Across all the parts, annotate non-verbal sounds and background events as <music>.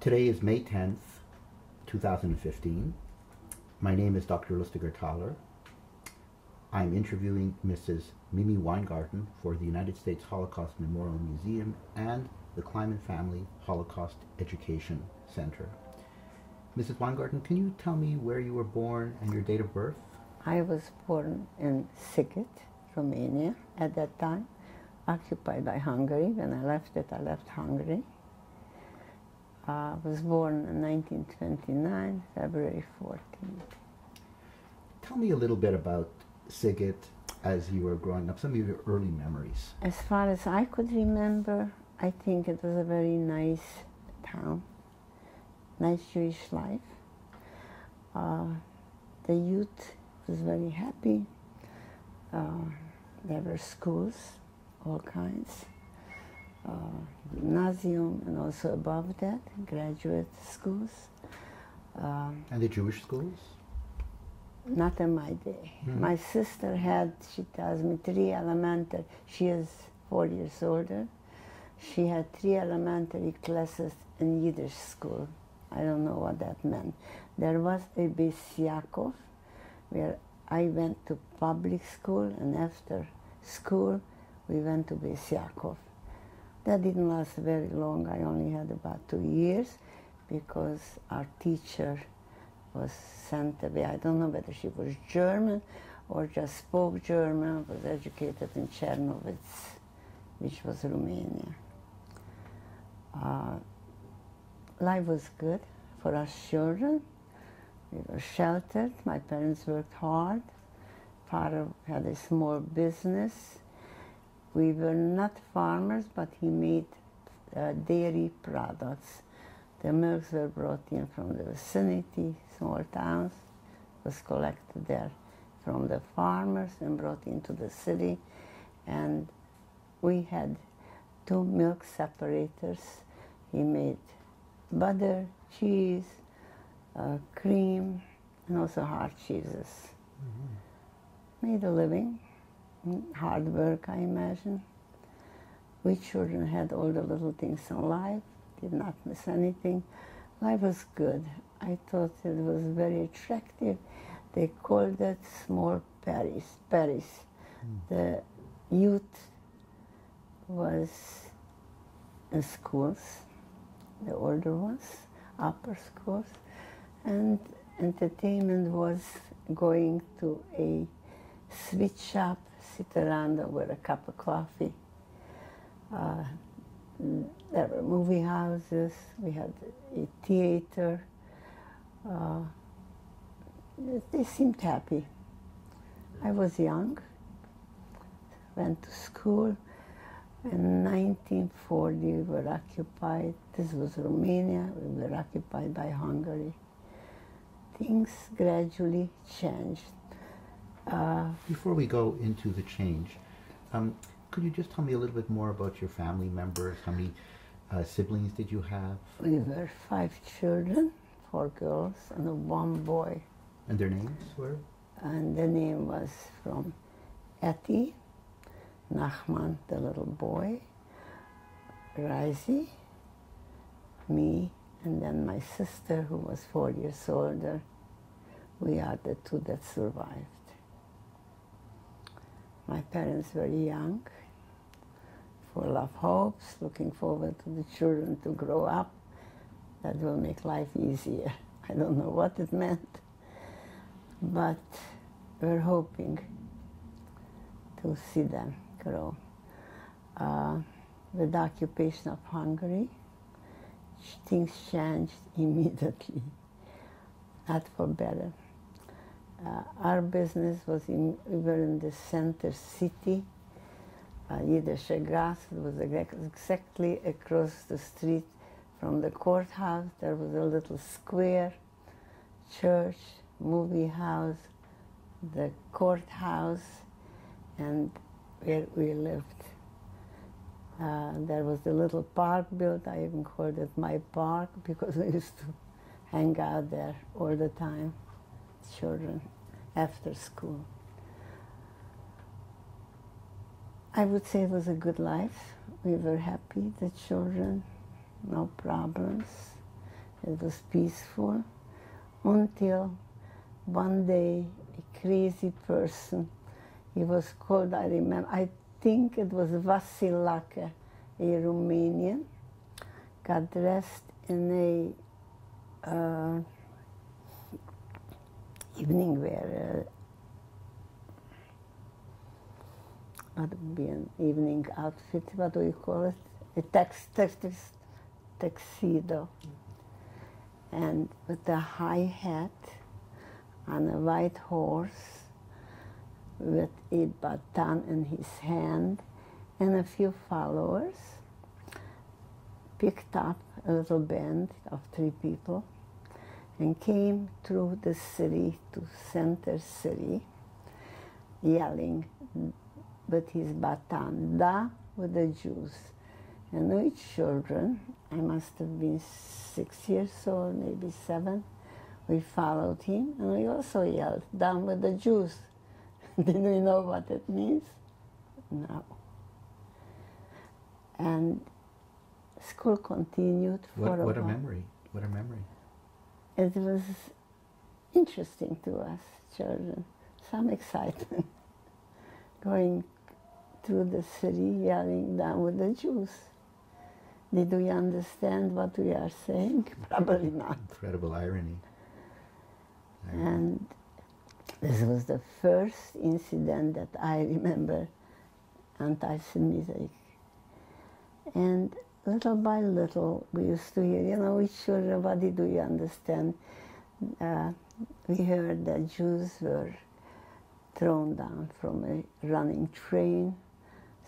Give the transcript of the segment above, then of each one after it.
Today is May 10th, 2015. My name is Dr. Lustiger Thaler. I'm interviewing Mrs. Mimi Weingarten for the United States Holocaust Memorial Museum and the Kleinman Family Holocaust Education Center. Mrs. Weingarten, can you tell me where you were born and your date of birth? I was born in Sighet, Romania at that time, occupied by Hungary. When I left it, I left Hungary. I was born in 1929, February 14th. Tell me a little bit about Sighet as you were growing up, some of your early memories. As far as I could remember, I think it was a very nice town, nice Jewish life. Uh, the youth was very happy. Uh, there were schools, all kinds, uh, gymnasium, and also above that, graduate schools. Um, and the Jewish schools? Not in my day. Mm-hmm. My sister had, she tells me, three elementary. She is four years older. She had three elementary classes in Yiddish school. I don't know what that meant. There was a Beis Yaakov, where I went to public school, and after school, we went to Beis Yaakov. That didn't last very long. I only had about two years because our teacher was sent away. I don't know whether she was German or just spoke German, was educated in Chernovitz, which was Romania. Uh, life was good for us children. We were sheltered. My parents worked hard. Father had a small business. We were not farmers, but he made uh, dairy products. The milks were brought in from the vicinity, small towns, was collected there from the farmers and brought into the city. And we had two milk separators. He made butter, cheese, uh, cream, and also hard cheeses. Mm -hmm. Made a living, hard work, I imagine. We children had all the little things in life, did not miss anything. Life was good. I thought it was very attractive. They called it small Paris. Paris. Mm. The youth was in schools, the older ones, upper schools, and entertainment was going to a sweet shop, sit around with a cup of coffee. Uh, there were movie houses, we had a theater. Uh, they seemed happy. I was young, went to school. In 1940, we were occupied, this was Romania, we were occupied by Hungary. Things gradually changed. Uh, Before we go into the change, um, could you just tell me a little bit more about your family members? How many uh, siblings did you have? We were five children, four girls and one boy. And their names were? And the name was from Etty, Nachman, the little boy, Raisi, me, and then my sister, who was four years older. We are the two that survived. My parents were young, full of hopes, looking forward to the children to grow up. That will make life easier. <laughs> I don't know what it meant, but we're hoping to see them grow. Uh, with the occupation of Hungary, things changed <laughs> immediately, not for better. Uh, our business was in, we were in the center city, uh, Yiddish Grass was exactly across the street from the courthouse. There was a little square, church, movie house, the courthouse, and where we lived. Uh, there was a little park built. I even called it my park <laughs> because we used to hang out there all the time, children, after school. I would say it was a good life. We were happy, the children, no problems. It was peaceful until one day a crazy person, he was called, I remember, I think it was Vasil Lake, a Romanian, got dressed in a uh, evening wear, uh, would be an evening outfit, what do you call it? A tuxedo. And with a high hat on a white horse with a baton in his hand and a few followers, picked up a little band of three people and came through the city to center city yelling with his baton, da with the Jews. And we children, I must have been six years old, maybe seven, we followed him and we also yelled, down with the Jews. <laughs> Did we know what it means? No. And school continued for What, a what a memory. What a memory. It was interesting to us children, some excitement, <laughs> going through the city yelling down with the Jews. Did we understand what we are saying? <laughs> Probably not. Incredible irony. Irony. And this was the first incident that I remember anti-Semitic. And little by little, we used to hear, you know, we children, what did we understand? Uh, we heard that Jews were thrown down from a running train.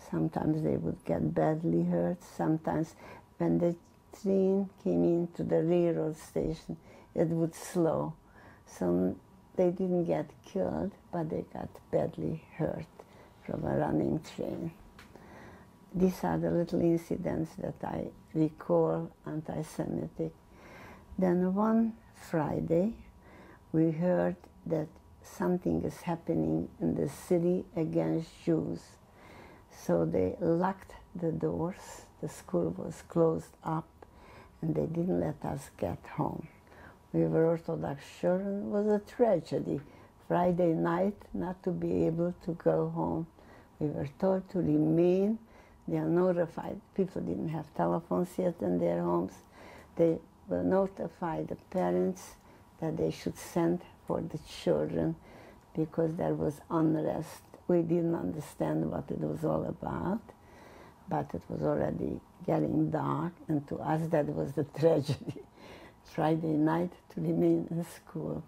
Sometimes they would get badly hurt. Sometimes when the train came into the railroad station, it would slow. So they didn't get killed, but they got badly hurt from a running train. These are the little incidents that I recall anti-Semitic. Then one Friday, we heard that something is happening in the city against Jews. So they locked the doors, the school was closed up, and they didn't let us get home. We were Orthodox children, it was a tragedy. Friday night, not to be able to go home. We were told to remain. They are notified. People didn't have telephones yet in their homes. They will notify the parents that they should send for the children because there was unrest. We didn't understand what it was all about, but it was already getting dark, and to us that was the <laughs> tragedy. Friday night to remain in school.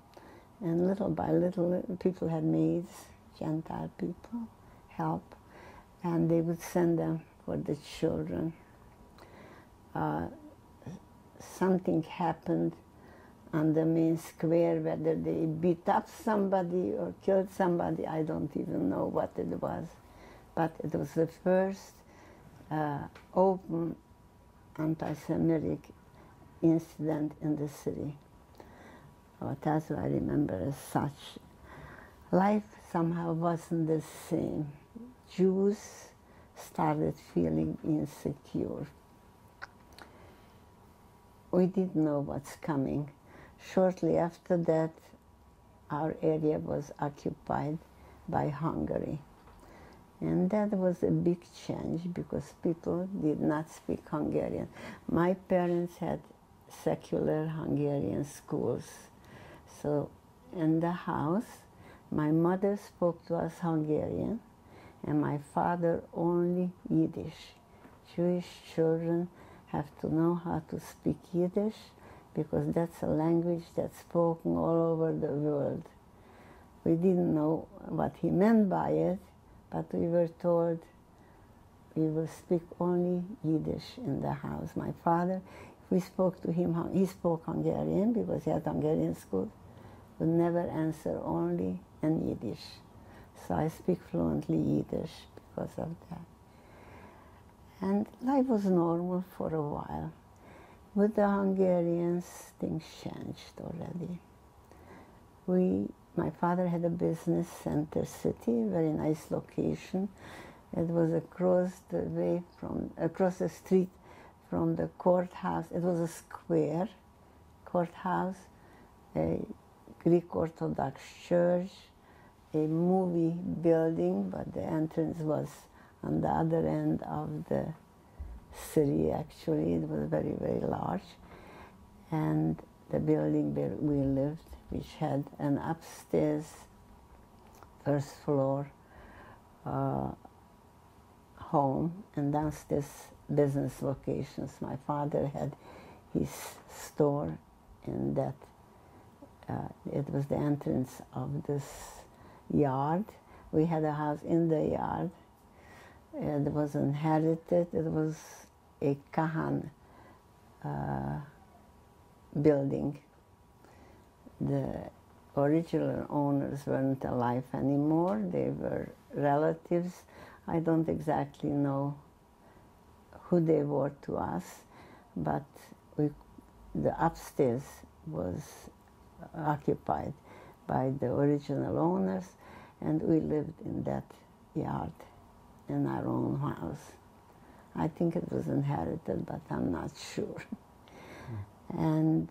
And little by little, people had maids, Gentile people, help, and they would send them for the children. Uh, something happened on the main square, whether they beat up somebody or killed somebody, I don't even know what it was. But it was the first uh, open anti Semitic incident in the city. Oh, that's what I remember as such. Life somehow wasn't the same. Jews started feeling insecure. We didn't know what's coming. Shortly after that, our area was occupied by Hungary. And that was a big change because people did not speak Hungarian. My parents had secular Hungarian schools. So in the house, my mother spoke to us Hungarian and my father only Yiddish. Jewish children have to know how to speak Yiddish because that's a language that's spoken all over the world. We didn't know what he meant by it, but we were told we will speak only Yiddish in the house. My father, we spoke to him, he spoke Hungarian because he had Hungarian school, would never answer only in Yiddish. So I speak fluently Yiddish because of that. And life was normal for a while. With the Hungarians, things changed already. We, my father had a business center city, very nice location. It was across the way from, across the street from the courthouse. It was a square, courthouse, a Greek Orthodox church, a movie building, but the entrance was on the other end of the city actually. It was very, very large. And the building where we lived, which had an upstairs, first floor uh, home, and downstairs business locations. My father had his store in that, uh, it was the entrance of this yard. We had a house in the yard. It was inherited. It was a Kahan uh, building. The original owners weren't alive anymore. They were relatives. I don't exactly know who they were to us, but we, the upstairs was occupied by the original owners, and we lived in that yard in our own house. I think it was inherited, but I'm not sure. Mm. And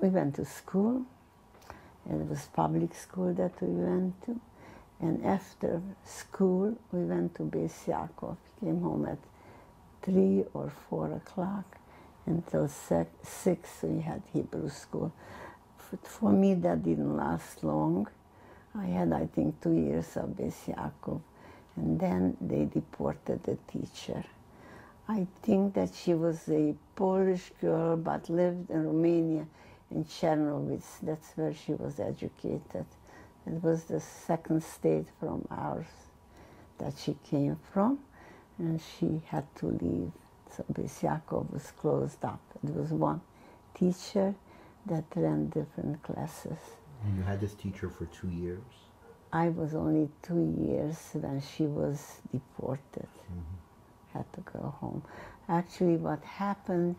we went to school. It was public school that we went to. And after school, we went to Beis Yaakov. Came home at three or four o'clock. Until six, we had Hebrew school. But for me, that didn't last long. I had, I think, two years of Beis Yaakov. And then they deported the teacher. I think that she was a Polish girl, but lived in Romania, in Chernovitz. That's where she was educated. It was the second state from ours that she came from, and she had to leave. So Beis Yaakov was closed up. It was one teacher that ran different classes. And you had this teacher for two years? I was only two years when she was deported. Mm-hmm. Had to go home. Actually, what happened,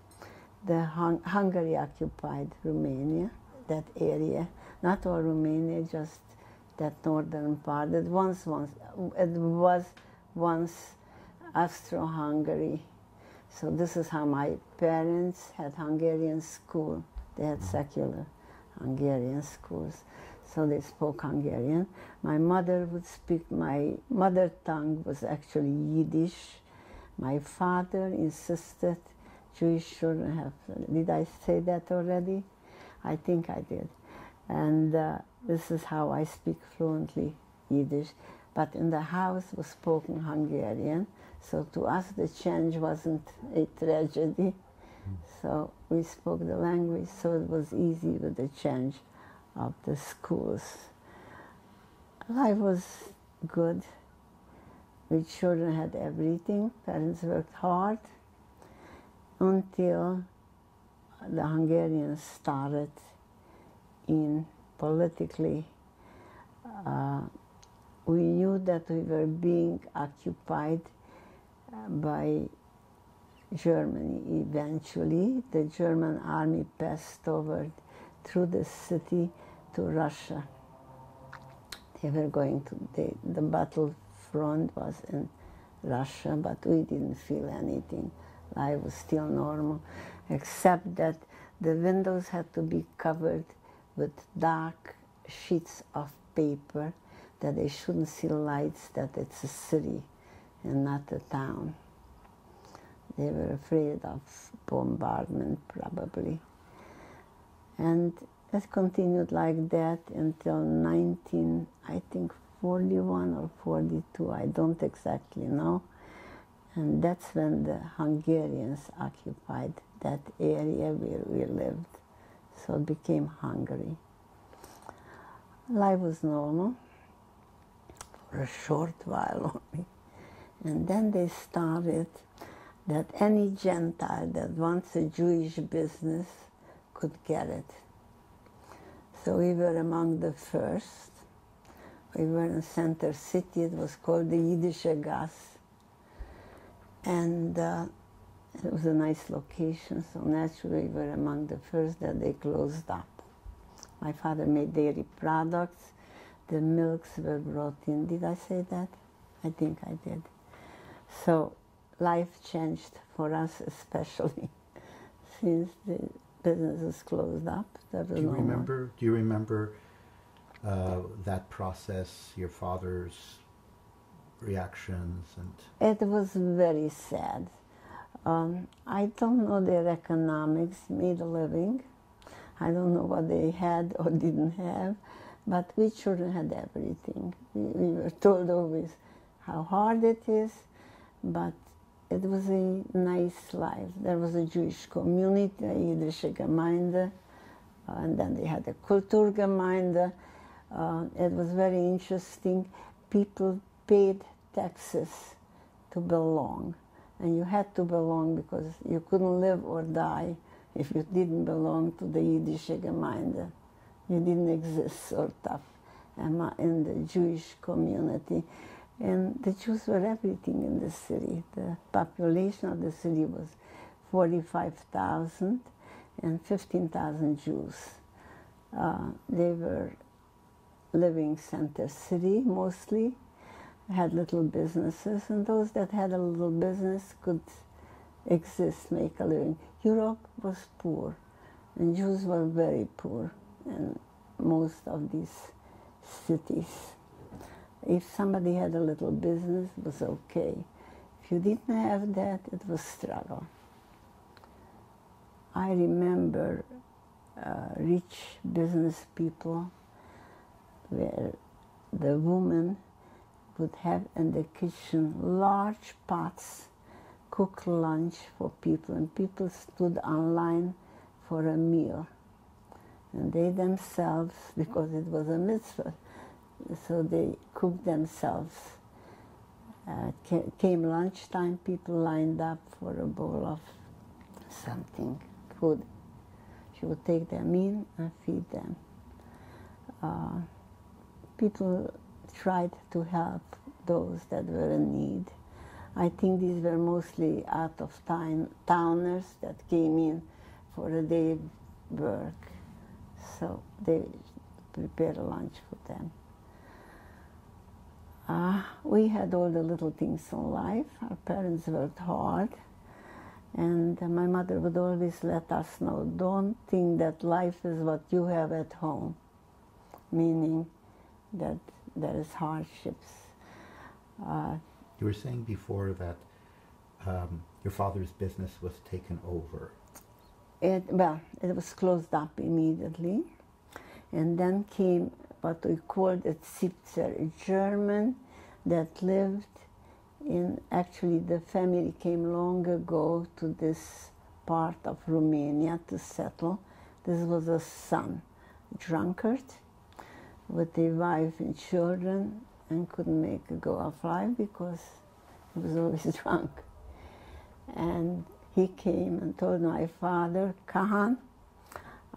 the Hung- Hungary occupied Romania, that area. Not all Romania, just that northern part. It once, once it was once Austro-Hungary. So this is how my parents had Hungarian school. They had secular Hungarian schools, so they spoke Hungarian. My mother would speak, my mother tongue was actually Yiddish. My father insisted Jewish children have, did I say that already? I think I did. And uh, this is how I speak fluently Yiddish. But in the house was spoken Hungarian, so to us the change wasn't a tragedy. So we spoke the language, so it was easy with the change of the schools. Life was good. We children had everything. Parents worked hard until the Hungarians started in politically. Uh, we knew that we were being occupied uh, by Germany eventually. The German army passed over through the city to Russia. They were going to, the, the battlefront was in Russia, but we didn't feel anything. Life was still normal, except that the windows had to be covered with dark sheets of paper that they shouldn't see lights, that it's a city and not a town. They were afraid of bombardment, probably. And it continued like that until 19, I think 41 or 42, I don't exactly know. And that's when the Hungarians occupied that area where we lived. So it became Hungary. Life was normal for a short while <laughs> only. And then they started that any Gentile that wants a Jewish business could get it. So we were among the first. We were in Center City, it was called the Yiddish Gas. And uh, it was a nice location, so naturally we were among the first that they closed up. My father made dairy products. The milks were brought in. Did I say that? I think I did. So life changed for us <laughs> especially since the business was closed up. There Do you no more. remember? Do you remember uh, that process? Your father's reactions and It was very sad. Um, I don't know their economics, made a living. I don't know what they had or <laughs> didn't have, but we children had everything. We, we were told always how hard it is, but it was a nice life. There was a Jewish community, a Jüdische Gemeinde, uh, and then they had a Kulturgemeinde. Uh, it was very interesting. People paid taxes to belong, and you had to belong because you couldn't live or die if you didn't belong to the Jüdische Gemeinde. You didn't exist, sort of, in the Jewish community. And the Jews were everything in the city. The population of the city was 45,000 and 15,000 Jews. Uh, they were living center city mostly, had little businesses, and those that had a little business could exist, make a living. Europe was poor, and Jews were very poor in most of these cities. If somebody had a little business, it was okay. If you didn't have that, it was struggle. I remember uh, rich business people where the woman would have in the kitchen large pots, cook lunch for people, and people stood online for a meal. And they themselves, because it was a mitzvah, so they cooked themselves. Uh, came lunchtime, people lined up for a bowl of something, food. She would take them in and feed them. Uh, people tried to help those that were in need. I think these were mostly out of town towners that came in for a day work. So they prepared lunch for them. Uh, we had all the little things in life. Our parents worked hard. And uh, my mother would always let us know don't think that life is what you have at home, meaning that there is hardships. Uh, you were saying before that um, your father's business was taken over. it, well, it was closed up immediately. And then came what we called a Zipser, a German that lived in, actually the family came long ago to this part of Romania to settle. This was a son, drunkard, with a wife and children, and couldn't make a go of life because he was <laughs> always drunk. And he came and told my father, Kahan,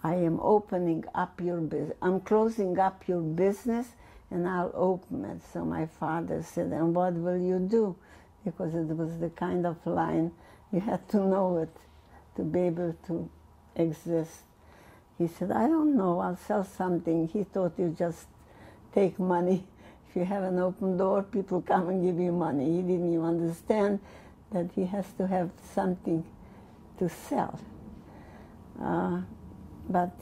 I am opening up your business. I'm closing up your business and I'll open it. So my father said, And what will you do? Because it was the kind of line you had to know it to be able to exist. He said, I don't know, I'll sell something. He thought you just take money. If you have an open door, people come and give you money. He didn't even understand that he has to have something to sell. Uh, but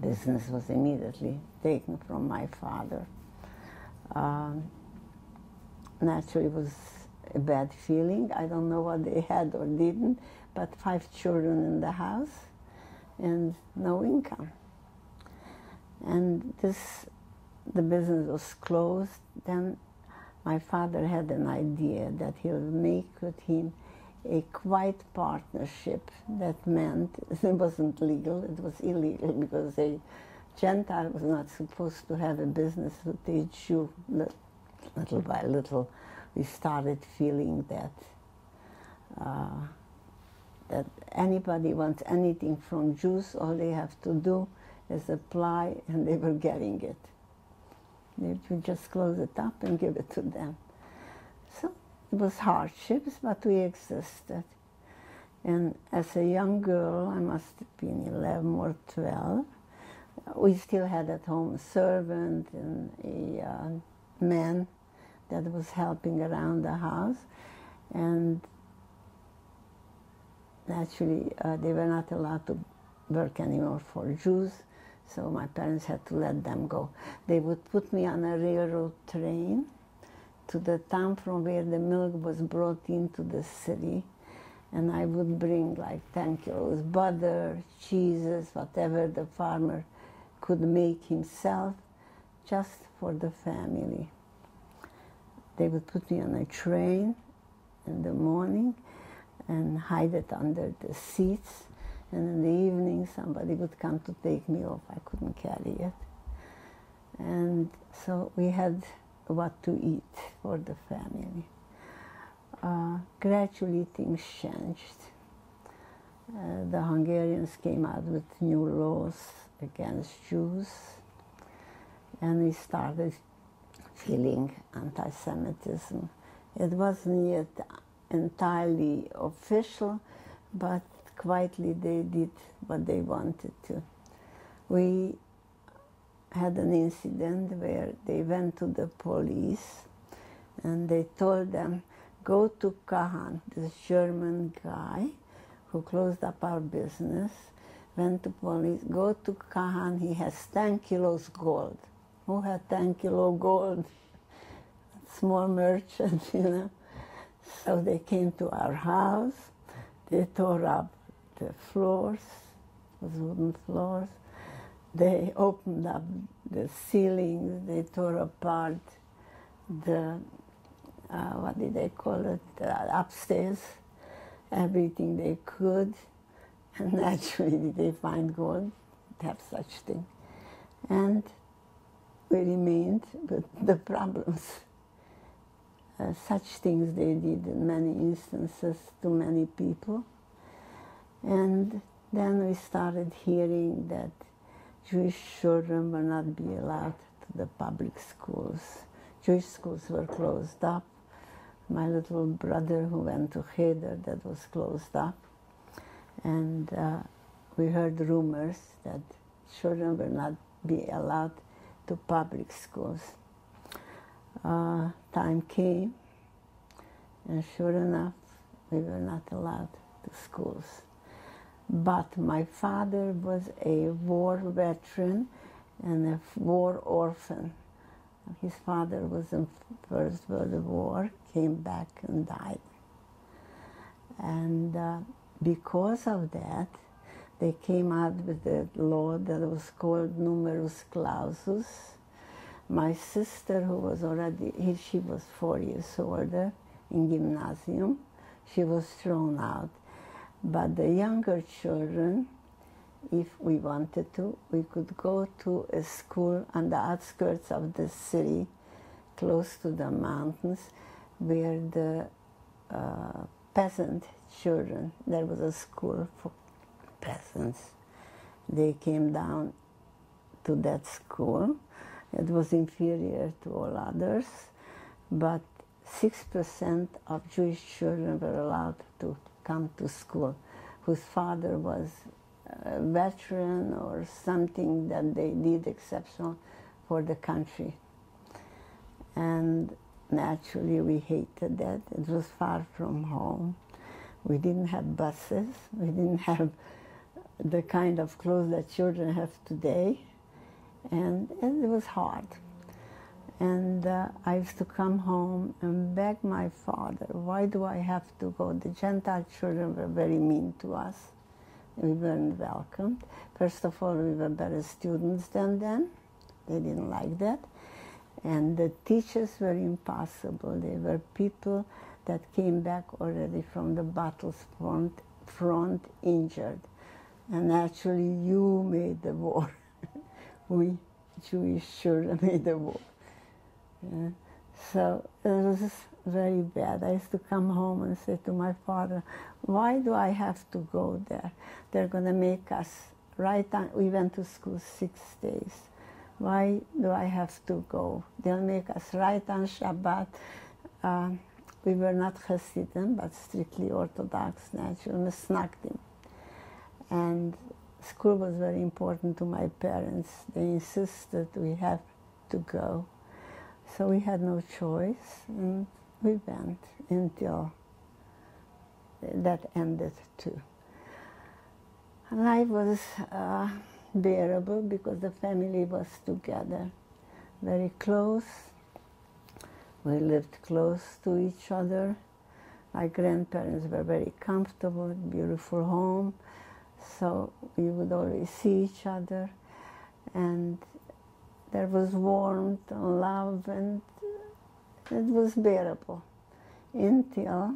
business was immediately taken from my father. Um, naturally, it was a bad feeling. I don't know what they had or didn't, but five children in the house and no income. And this, the business was closed. Then my father had an idea that he'll make with him a quiet partnership that meant <laughs> it wasn't legal, it was illegal because a Gentile was not supposed to have a business with a Jew. Little by little, we started feeling that uh, that anybody wants anything from Jews, all they have to do is apply, and they were getting it. Would just close it up and give it to them. So it was hardships, but we existed. And as a young girl, I must have been 11 or 12, we still had at home a servant and a uh, man that was helping around the house. And naturally, uh, they were not allowed to work anymore for Jews, so my parents had to let them go. They would put me on a railroad train to the town from where the milk was brought into the city, and I would bring like 10 kilos butter, cheeses, whatever the farmer could make himself, just for the family. They would put me on a train in the morning and hide it under the seats. And in the evening, somebody would come to take me off. I couldn't carry it. And so we had what to eat for the family. Uh, gradually, things changed. Uh, the Hungarians came out with new laws against Jews, and we started feeling anti Semitism. It wasn't yet entirely official, but quietly they did what they wanted to. We had an incident where they went to the police and they told them, go to Kahan, this German guy who closed up our business, went to police, go to Kahan, he has 10 kilos gold. Who had 10 kilo gold? <laughs> Small merchant, <laughs> you know. So they came to our house, they tore up the floors, was wooden floors. They opened up the ceilings, they tore apart the, uh, what did they call it, upstairs, everything they could. <laughs> And naturally, they find gold, have such thing. And we remained with <laughs> the problems. Uh, such things they did in many instances to many people. And then we started hearing that Jewish children will not be allowed to the public schools. Jewish schools were closed up. My little brother who went to Cheder, that was closed up. And uh, we heard rumors that children will not be allowed to public schools. Uh, time came, and sure enough, we were not allowed to schools. But my father was a war veteran and a war orphan. His father was in First World War, came back and died. And uh, because of that, they came out with a law that was called numerus clausus. My sister, who was already, she was four years older in gymnasium, she was thrown out. But the younger children, if we wanted to, we could go to a school on the outskirts of the city, close to the mountains, where the uh, peasant children, there was a school for peasants. They came down to that school. It was inferior to all others, but 6% of Jewish children were allowed to come to school, whose father was a veteran or something that they did exceptional for the country. And naturally, we hated that. It was far from home. We didn't have buses. We didn't <laughs> have the kind of clothes that children have today. And, and it was hard. And uh, I used to come home and beg my father, why do I have to go? The Gentile children were very mean to us. We weren't welcomed. First of all, we were better students than them. They didn't like that. And the teachers were impossible. They were people that came back already from the battle's front, front injured. And actually, you made the war. <laughs> we Jewish children made the war. So it was very bad. I used to come home and say to my father, why do I have to go there? They're going to make us write on, we went to school six days. Why do I have to go? They'll make us write on Shabbat. Uh, we were not Hasidim, but strictly Orthodox, natural, Misnagdim. And school was very important to my parents. They insisted we have to go. So we had no choice, and we went until that ended too. Life was uh, bearable because the family was together, very close. We lived close to each other. My grandparents were very comfortable, beautiful home, so we would always see each other, and there was warmth and love, and it was bearable until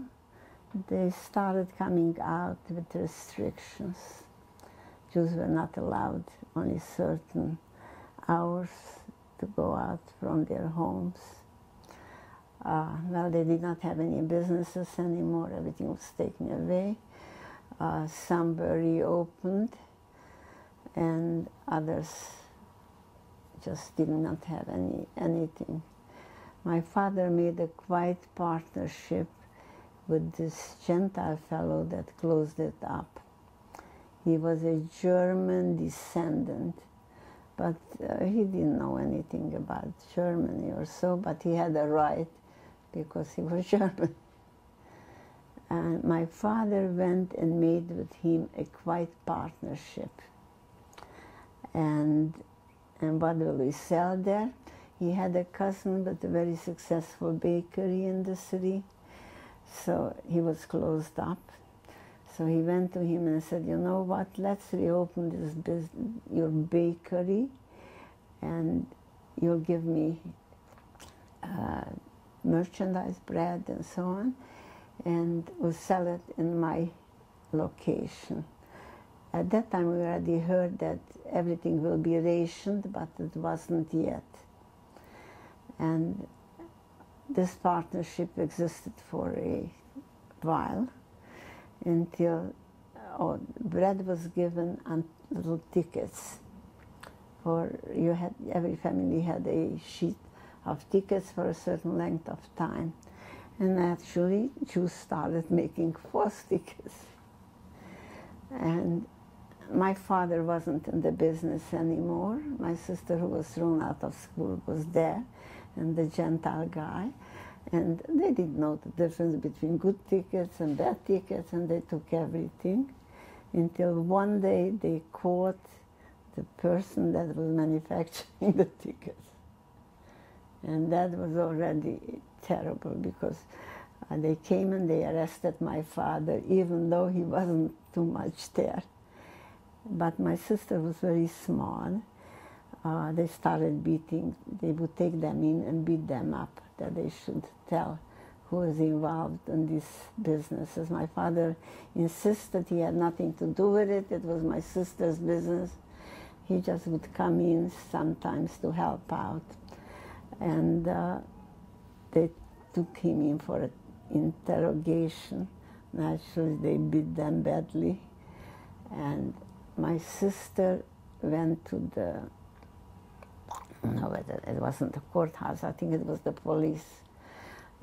they started coming out with restrictions. Jews were not allowed only certain hours to go out from their homes. Uh, well, they did not have any businesses anymore. Everything was taken away. Uh, some were reopened, and others just did not have any anything. My father made a quiet partnership with this Gentile fellow that closed it up. He was a German descendant, but uh, he didn't know anything about Germany or so, but he had a right because he was <laughs> German. And my father went and made with him a quiet partnership. And, and we sell there? He had a cousin with a very successful bakery in the city. So he was closed up. So he went to him and said, you know what, let's reopen this business, your bakery and you'll give me uh, merchandise, bread and so on, and we'll sell it in my location. At that time we already heard that everything will be rationed, but it wasn't yet. And this partnership existed for a while until oh, bread was given and little tickets. For you had every family had a sheet of tickets for a certain length of time, and actually Jews started making false tickets. And my father wasn't in the business anymore. My sister, who was thrown out of school, was there, and the Gentile guy. And they didn't know the difference between good tickets and bad tickets, and they took everything until one day they caught the person that was manufacturing <laughs> the tickets. And that was already terrible because uh, they came and they arrested my father, even though he wasn't too much there. But my sister was very small. Uh, they started beating, they would take them in and beat them up, that they should tell who was involved in these businesses. My father insisted he had nothing to do with it, it was my sister's business. He just would come in sometimes to help out. And uh, they took him in for an interrogation. Naturally, they beat them badly. And my sister went to the, no, it wasn't the courthouse, I think it was the police,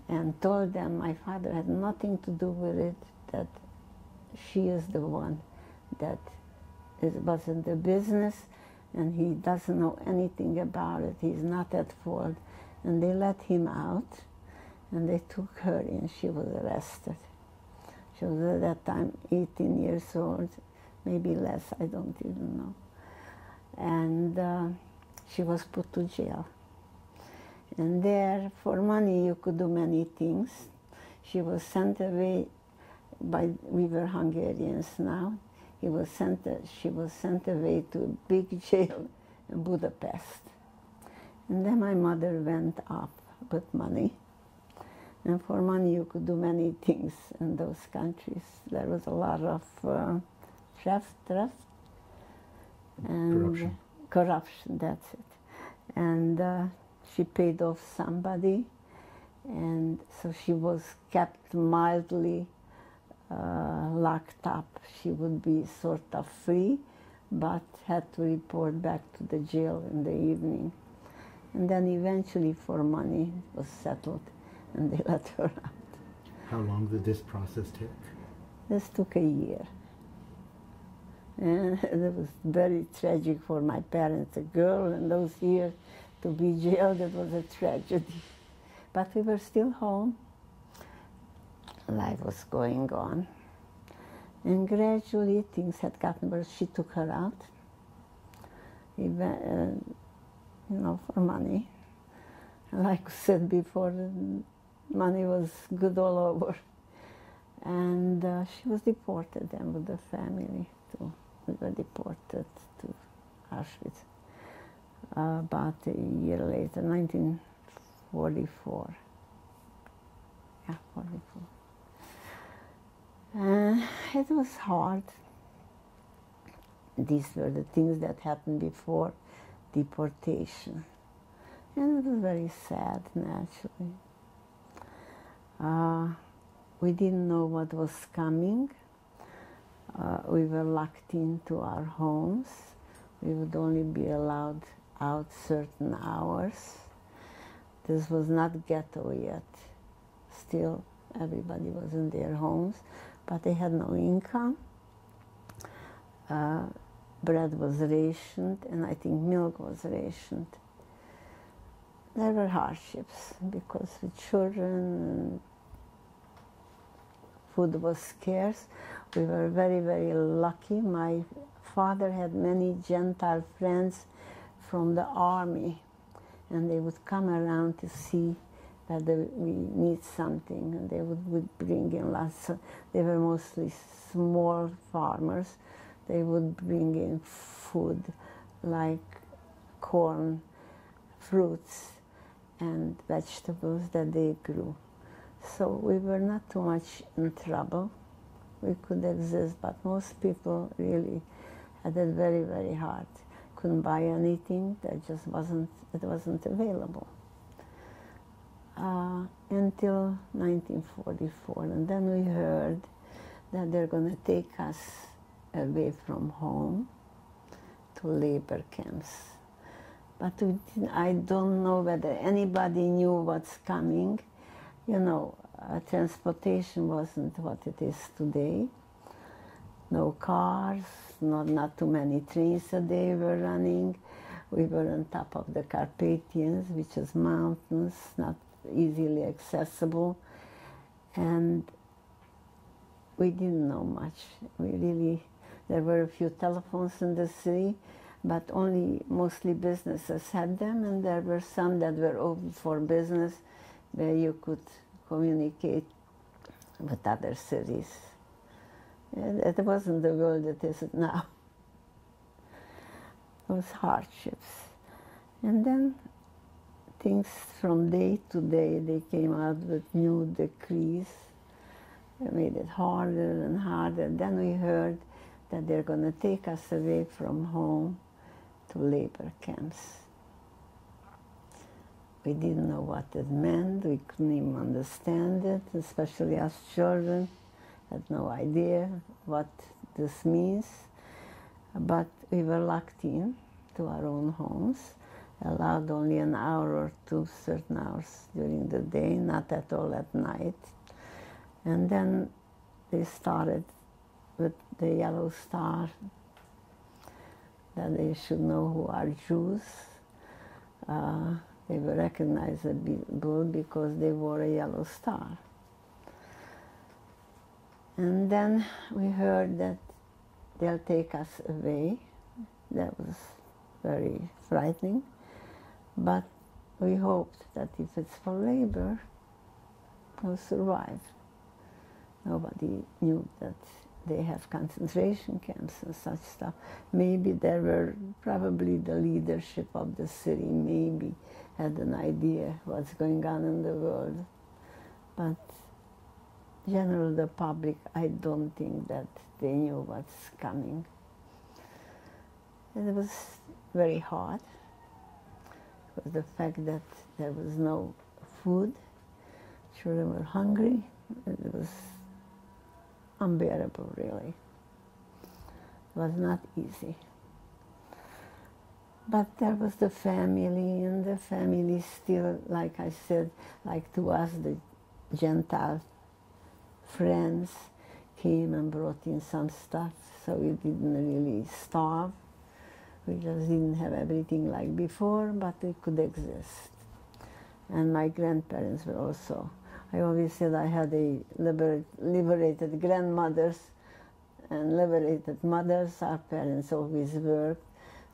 and told them my father had nothing to do with it, that she is the one that was in the business, and he doesn't know anything about it, he's not at fault. And they let him out, and they took her and she was arrested. She was at that time 18 years old, maybe less, I don't even know. And uh, she was put to jail. And there, for money, you could do many things. She was sent away by, we were Hungarians now. He was sent, she was sent away to a big <laughs> jail in Budapest. And then my mother went up with money. And for money, you could do many things in those countries. There was a lot of uh, trust, trust, and Corruption. corruption. That's it. And uh, she paid off somebody, and so she was kept mildly uh, locked up. She would be sort of free, but had to report back to the jail in the evening. And then eventually, for money, it was settled, and they <laughs> let her out. How long did this process take? This took a year. And <laughs> it was very tragic for my parents. A girl in those years to be jailed, it was a tragedy. But we were still home. Life was going on. And gradually things had gotten worse. She took her out, even, uh, you know, for money. Like I said before, money was good all over. And uh, she was deported then with the family to, we were deported to Auschwitz uh, about a year later, 1944. Yeah, 44. Uh, it was hard. These were the things that happened before deportation. And it was very sad, naturally. Uh, we didn't know what was coming. Uh, we were locked into our homes. We would only be allowed out certain hours. This was not ghetto yet. Still, everybody was in their homes, but they had no income. Uh, bread was rationed, and I think milk was rationed. There were hardships because with children food was scarce. We were very, very lucky. My father had many Gentile friends from the army, and they would come around to see that they, we need something, and they would, would bring in lots. Of, they were mostly small farmers. They would bring in food like corn, fruits, and vegetables that they grew. So we were not too much in trouble. We could exist, but most people really had it very, very hard. Couldn't buy anything that just wasn't, it wasn't available. Uh, until 1944, and then we heard that they're going to take us away from home to labor camps. But I don't know whether anybody knew what's coming you know, uh, transportation wasn't what it is today. No cars, not, not too many trains a day were running. We were on top of the Carpathians, which is mountains, not easily accessible. And we didn't know much. We really, there were a few telephones in the city, but only mostly businesses had them, and there were some that were open for business where you could communicate with other cities. It wasn't the world it is now. It was hardships. And then things from day to day, they came out with new decrees. They made it harder and harder. Then we heard that they're going to take us away from home to labor camps. We didn't know what it meant. We couldn't even understand it, especially as children. Had no idea what this means. But we were locked in to our own homes, allowed only an hour or two, certain hours during the day, not at all at night. And then they started with the yellow star that they should know who are Jews. Uh, they were recognizable because they wore a yellow star. And then we heard that they'll take us away. That was very frightening. But we hoped that if it's for labor, we'll survive. Nobody knew that they have concentration camps and such stuff. Maybe there were probably the leadership of the city, maybe had an idea what's going on in the world. But general the public, I don't think that they knew what's coming. It was very hard. because the fact that there was no food, children were hungry. It was unbearable, really. It was not easy. But there was the family, and the family still, like I said, like to us, the Gentile friends came and brought in some stuff, so we didn't really starve. We just didn't have everything like before, but we could exist. And my grandparents were also. I always said I had a liber liberated grandmothers and liberated mothers. Our parents always worked.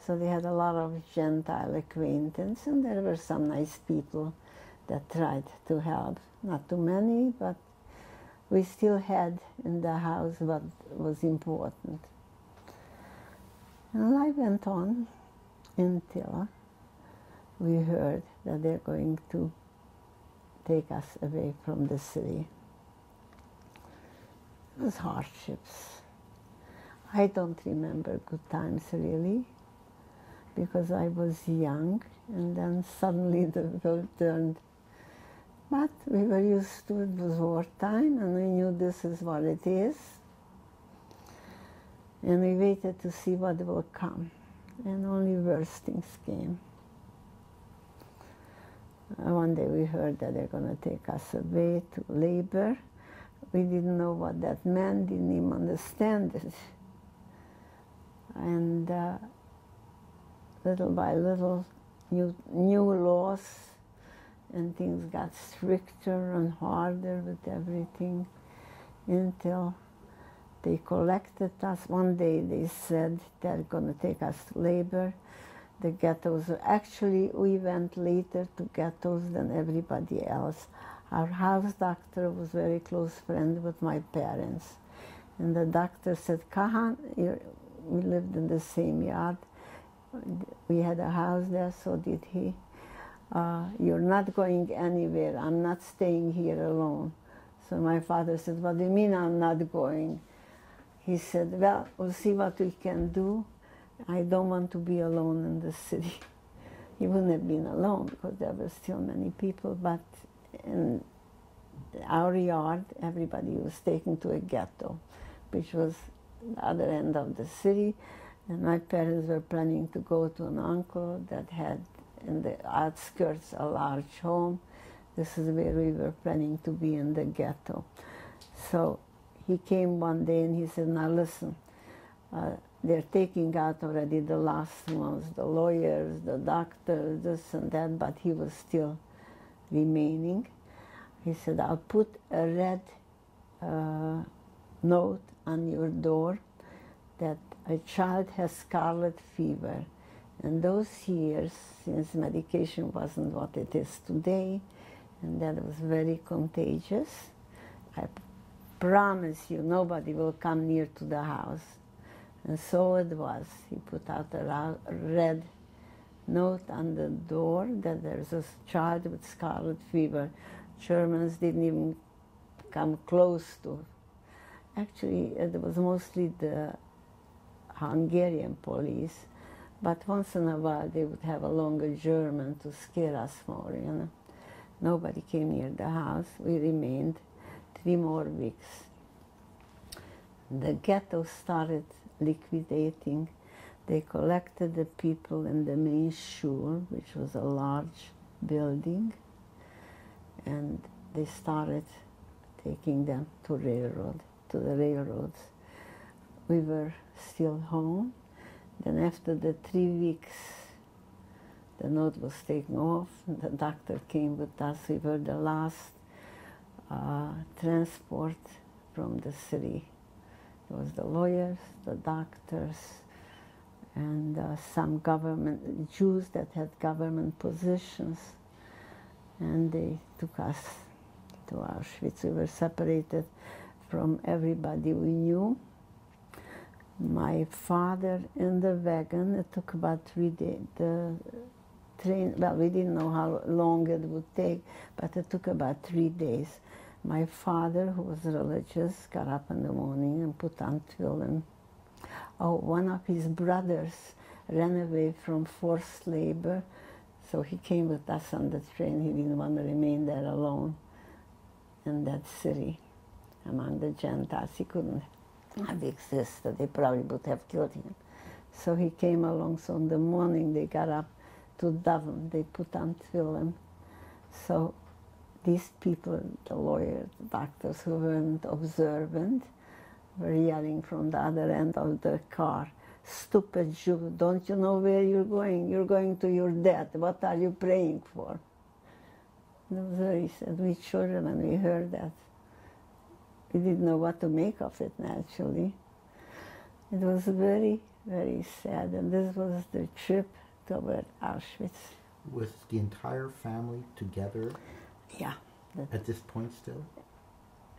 So they had a lot of Gentile acquaintance, and there were some nice people that tried to help. Not too many, but we still had in the house what was important. And life went on until we heard that they're going to take us away from the city. It was hardships. I don't remember good times really because I was young and then suddenly <laughs> the world turned. But we were used to it, was wartime and we knew this is what it is. And we waited to see what will come. And only worse things came. Uh, one day we heard that they're going to take us away to labor. We didn't know what that meant, didn't even understand it. And uh, little by little, new, new laws and things got stricter and harder with everything until they collected us. One day they said they're going to take us to labor. The ghettos, actually, we went later to ghettos than everybody else. Our house doctor was very close friend with my parents. And the doctor said, Kahan, we lived in the same yard. We had a house there, so did he. Uh, you're not going anywhere. I'm not staying here alone. So my father said, what do you mean I'm not going? He said, well, we'll see what we can do. I don't want to be alone in the city. <laughs> he wouldn't have been alone because there were still many people, but in our yard, everybody was taken to a ghetto, which was the other end of the city. And my parents were planning to go to an uncle that had in the outskirts a large home. This is where we were planning to be in the ghetto. So he came one day and he said, now listen, uh, they're taking out already the last ones, the lawyers, the doctors, this and that, but he was still remaining. He said, I'll put a red uh, note on your door that a child has scarlet fever. And those years, since medication wasn't what it is today, and that was very contagious, I promise you nobody will come near to the house. And so it was. He put out a red note on the door that there's a child with scarlet fever. Germans didn't even come close to. Actually, it was mostly the Hungarian police, but once in a while they would have a longer German to scare us more, you know. Nobody came near the house. We remained three more weeks. The ghetto started liquidating. They collected the people in the main shul, which was a large building, and they started taking them to railroad, to the railroads. We were still home. Then after the three weeks, the note was taken off. The doctor came with us. We were the last uh, transport from the city. It was the lawyers, the doctors, and uh, some government, Jews that had government positions. And they took us to Auschwitz. We were separated from everybody we knew. My father in the wagon, it took about three days. The train, well, we didn't know how long it would take, but it took about three days. My father, who was religious, got up in the morning and put on tefillin. Oh, one of his brothers ran away from forced labor, so he came with us on the train. He didn't want to remain there alone in that city among the Gentiles. He couldn't have existed. They probably would have killed him. So he came along. So in the morning they got up to daven. They put on tefillin. So these people, the lawyers, the doctors who weren't observant, were yelling from the other end of the car, stupid Jew, don't you know where you're going? You're going to your death. What are you praying for? And very sad. We children, and we heard that. We didn't know what to make of it, naturally. It was very, very sad, and this was the trip toward Auschwitz. Was the entire family together Yeah. at this point still?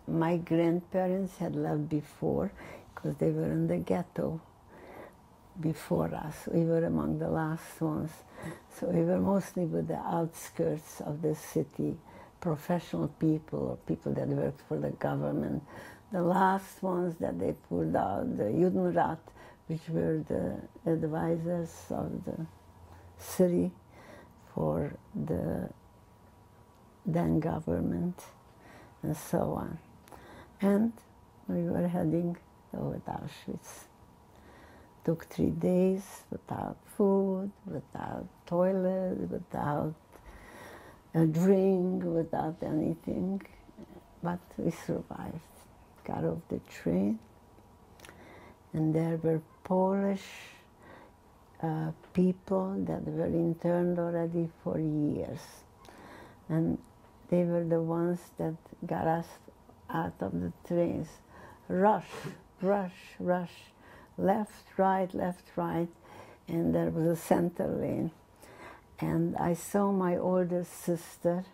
my grandparents had left before because they were in the ghetto before us. We were among the last ones. So we were mostly with the outskirts of the city, professional people or people that worked for the government. The last ones that they pulled out, the Judenrat, which were the advisors of the city for the then government and so on. And we were heading toward Auschwitz. Took three days without food, without toilet, without a drink, without anything. But we survived. Got off the train, and there were Polish uh, people that were interned already for years. And they were the ones that got us out of the trains. Rush, rush, rush, left, right, left, right, and there was a center lane. And I saw my older sister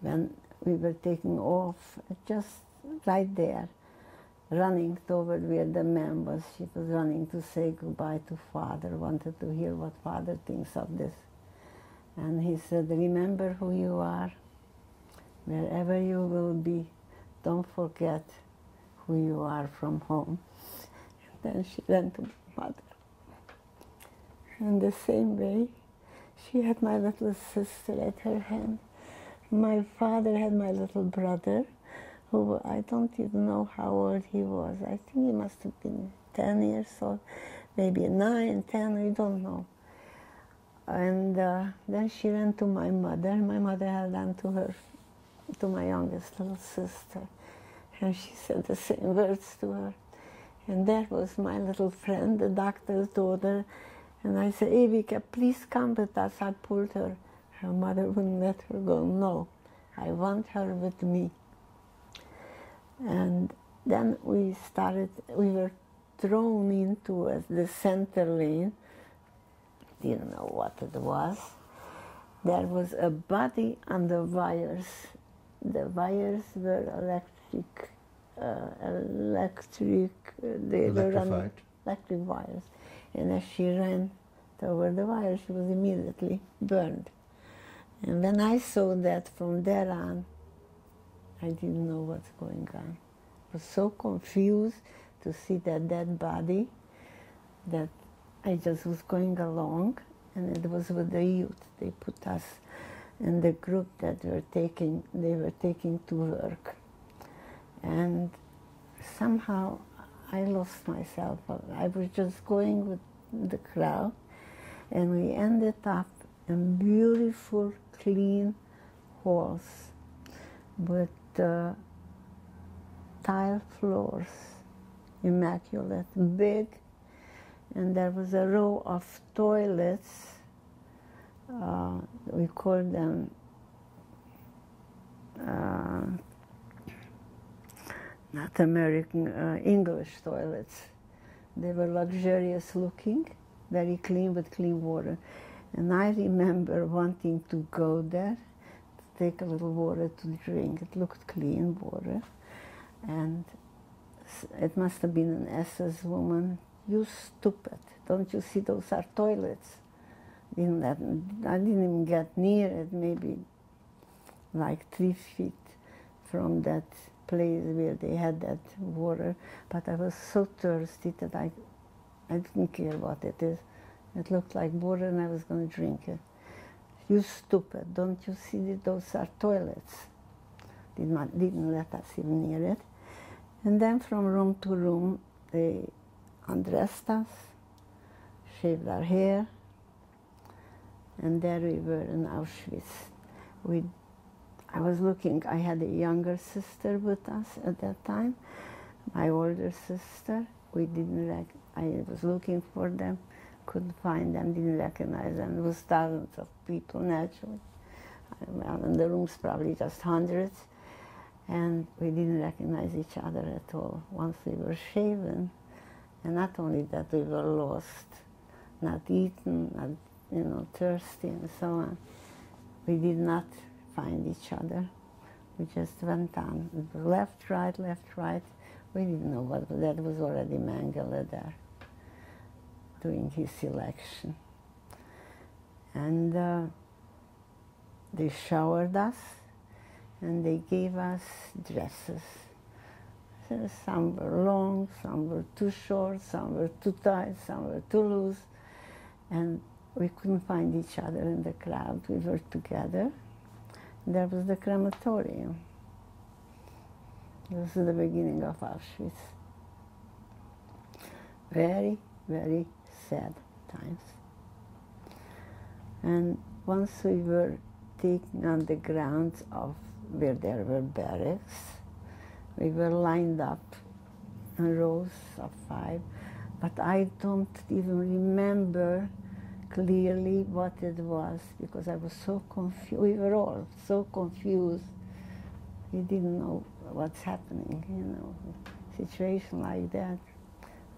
when we were taking off, just right there, running toward where the man was. She was running to say goodbye to father, wanted to hear what father thinks of this. And he said, Remember who you are. Wherever you will be, don't forget who you are from home. And then she ran to mother. And the same way, she had my little sister at her hand. My father had my little brother, who I don't even know how old he was. I think he must have been 10 years old, maybe 9, 10, we don't know. And uh, then she ran to my mother. My mother had run to her, to my youngest little sister. And she said the same words to her. And there was my little friend, the doctor's daughter. And I said, Evika, please come with us. I pulled her. Her mother wouldn't let her go. No, I want her with me. And then we started, we were thrown into the center lane. Didn't know what it was. There was a body on the wires. The wires were electric, uh, electric, they were running electric wires. And as she ran toward the wire, she was immediately burned. And when I saw that from there on, I didn't know what's going on. I was so confused to see that dead body that I just was going along, and it was with the youth. They put us in the group that were taking, they were taking to work. And somehow I lost myself. I was just going with the crowd, and we ended up in beautiful, clean halls with uh, tile floors, immaculate, big, and there was a row of toilets. Uh, we called them uh, not American, uh, English toilets. They were luxurious looking, very clean with clean water. And I remember wanting to go there to take a little water to drink. It looked clean water. And it must have been an SS woman. You stupid. Don't you see those are toilets? Didn't let, I didn't even get near it, maybe like three feet from that place where they had that water. But I was so thirsty that I, I didn't care what it is. It looked like water and I was going to drink it. You stupid, don't you see that those are toilets? Did not, didn't let us even near it. And then from room to room, they undressed us, shaved our hair, and there we were in Auschwitz. We, I was looking, I had a younger sister with us at that time, my older sister. We didn't rec- I was looking for them, couldn't find them, didn't recognize them. It was thousands of people, naturally. Well, in the rooms, probably just hundreds. And we didn't recognize each other at all. Once we were shaven, And not only that, we were lost, not eaten, not, you know, thirsty and so on. We did not find each other. We just went on, left, right, left, right. We didn't know what, that was already Mengele there doing his selection. And uh, they showered us and they gave us dresses. Some were long, some were too short, some were too tight, some were too loose. And we couldn't find each other in the crowd. We were together. There was the crematorium. This is the beginning of Auschwitz. Very, very sad times. And once we were taken on the grounds of where there were barracks, we were lined up in rows of five, but I don't even remember clearly what it was because I was so confused. We were all so confused. We didn't know what's happening, you know. Situation like that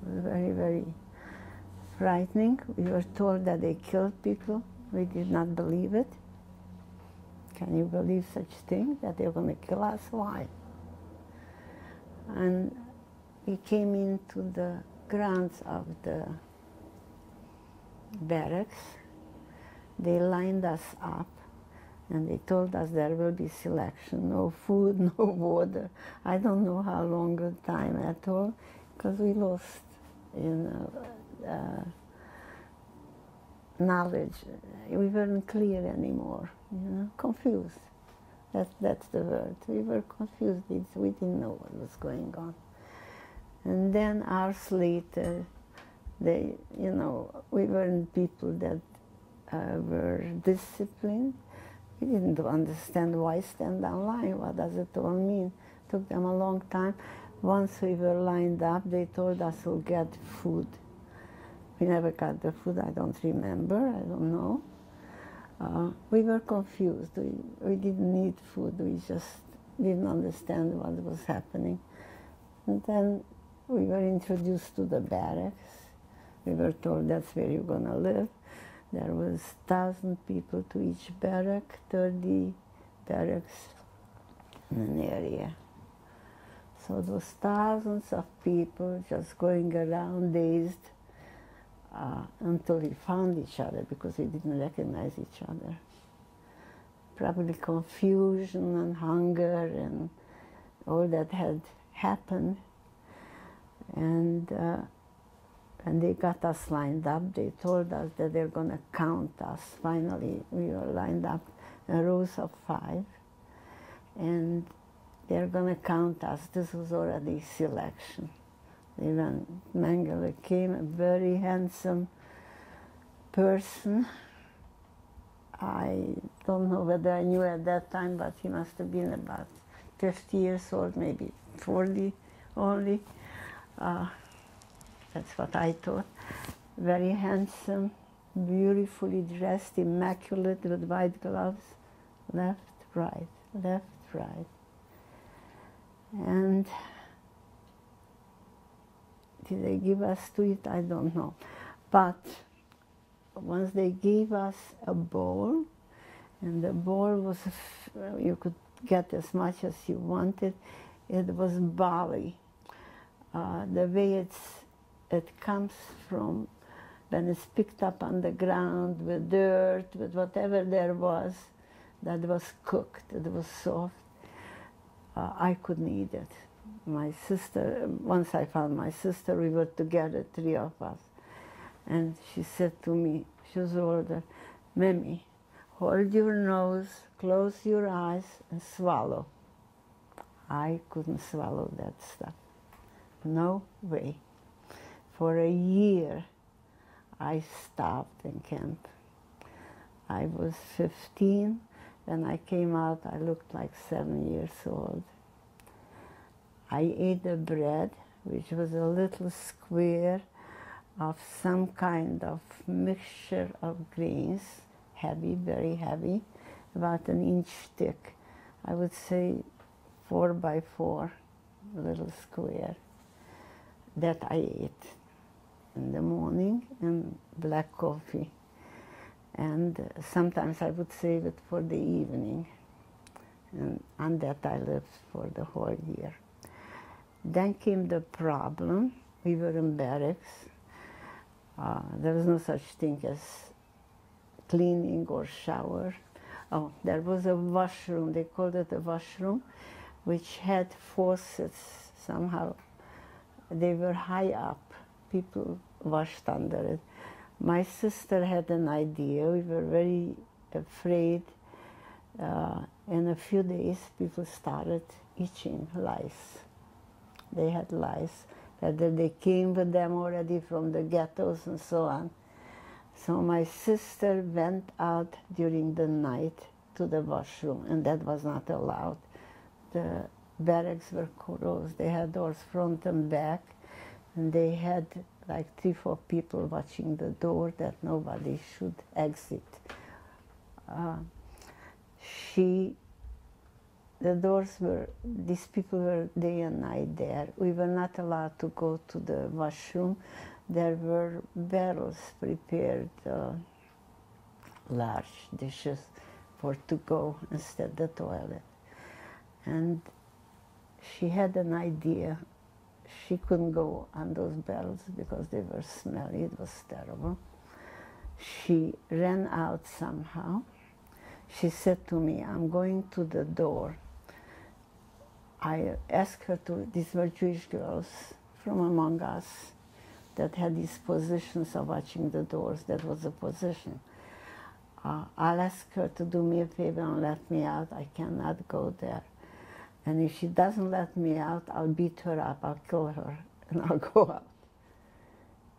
was very, very frightening. We were told that they killed people. We did not believe it. Can you believe such thing that they're going to kill us? Why? And we came into the grounds of the barracks. They lined us up and they told us there will be selection, no food, <laughs> no water. I don't know how long a time at all because we lost you know, uh, knowledge. We weren't clear anymore, you know, confused. That, that's the word. We were confused. We didn't know what was going on. And then hours later, they, you know, we weren't people that uh, were disciplined. We didn't understand why stand on line. What does it all mean? Took them a long time. Once we were lined up, they told us we'll get food. We never got the food. I don't remember. I don't know. Uh, we were confused. We, we didn't need food. We just didn't understand what was happening. And then we were introduced to the barracks. We were told that's where you're going to live. There was 1,000 people to each barrack, 30 barracks in an area. So was thousands of people just going around dazed uh, until we found each other because we didn't recognize each other. Probably confusion and hunger and all that had happened. And uh, and they got us lined up. They told us that they're going to count us. Finally, we were lined up in rows of five. And they're going to count us. This was already selection. Even Mengele came, a very handsome person. I don't know whether I knew at that time, but he must have been about 50 years old, maybe 40 only. Uh, that's what I thought. Very handsome, beautifully dressed, immaculate with white gloves. Left, right, left, right. And did they give us to eat? I don't know. But once they gave us a bowl, and the bowl was, you could get as much as you wanted, it was barley. Uh, the way it's it comes from when it's picked up on the ground with dirt, with whatever there was that was cooked, it was soft. Uh, I couldn't eat it. My sister, once I found my sister, we were together, three of us. And she said to me, she was older, Mimi, hold your nose, close your eyes, and swallow. I couldn't swallow that stuff. No way. For a year, I stopped in camp. I was 15. When I came out, I looked like seven years old. I ate the bread, which was a little square of some kind of mixture of grains, heavy, very heavy, about an inch thick. I would say four by four, little square that I ate. In the morning and black coffee. And uh, sometimes I would save it for the evening. And on that I lived for the whole year. Then came the problem. We were in barracks. Uh, there was no such thing as cleaning or shower. Oh, there was a washroom, they called it a washroom, which had faucets somehow. They were high up. People washed under it. My sister had an idea. We were very afraid. Uh, in a few days, people started itching lice. They had lice. Whether they came with them already from the ghettos and so on. So my sister went out during the night to the washroom, and that was not allowed. The barracks were closed. They had doors front and back, and they had like three, four people watching the door that nobody should exit. Uh, she, the doors were, these people were day and night there. We were not allowed to go to the washroom. There were barrels prepared, uh, large dishes for to go instead the toilet. And she had an idea she couldn't go on those barrels because they were smelly, it was terrible. She ran out somehow. She said to me, I'm going to the door. I asked her to, these were Jewish girls from among us that had these positions of watching the doors. That was a position. Uh, I'll ask her to do me a favor and let me out. I cannot go there. And if she doesn't let me out, I'll beat her up, I'll kill her, <laughs> and I'll go out.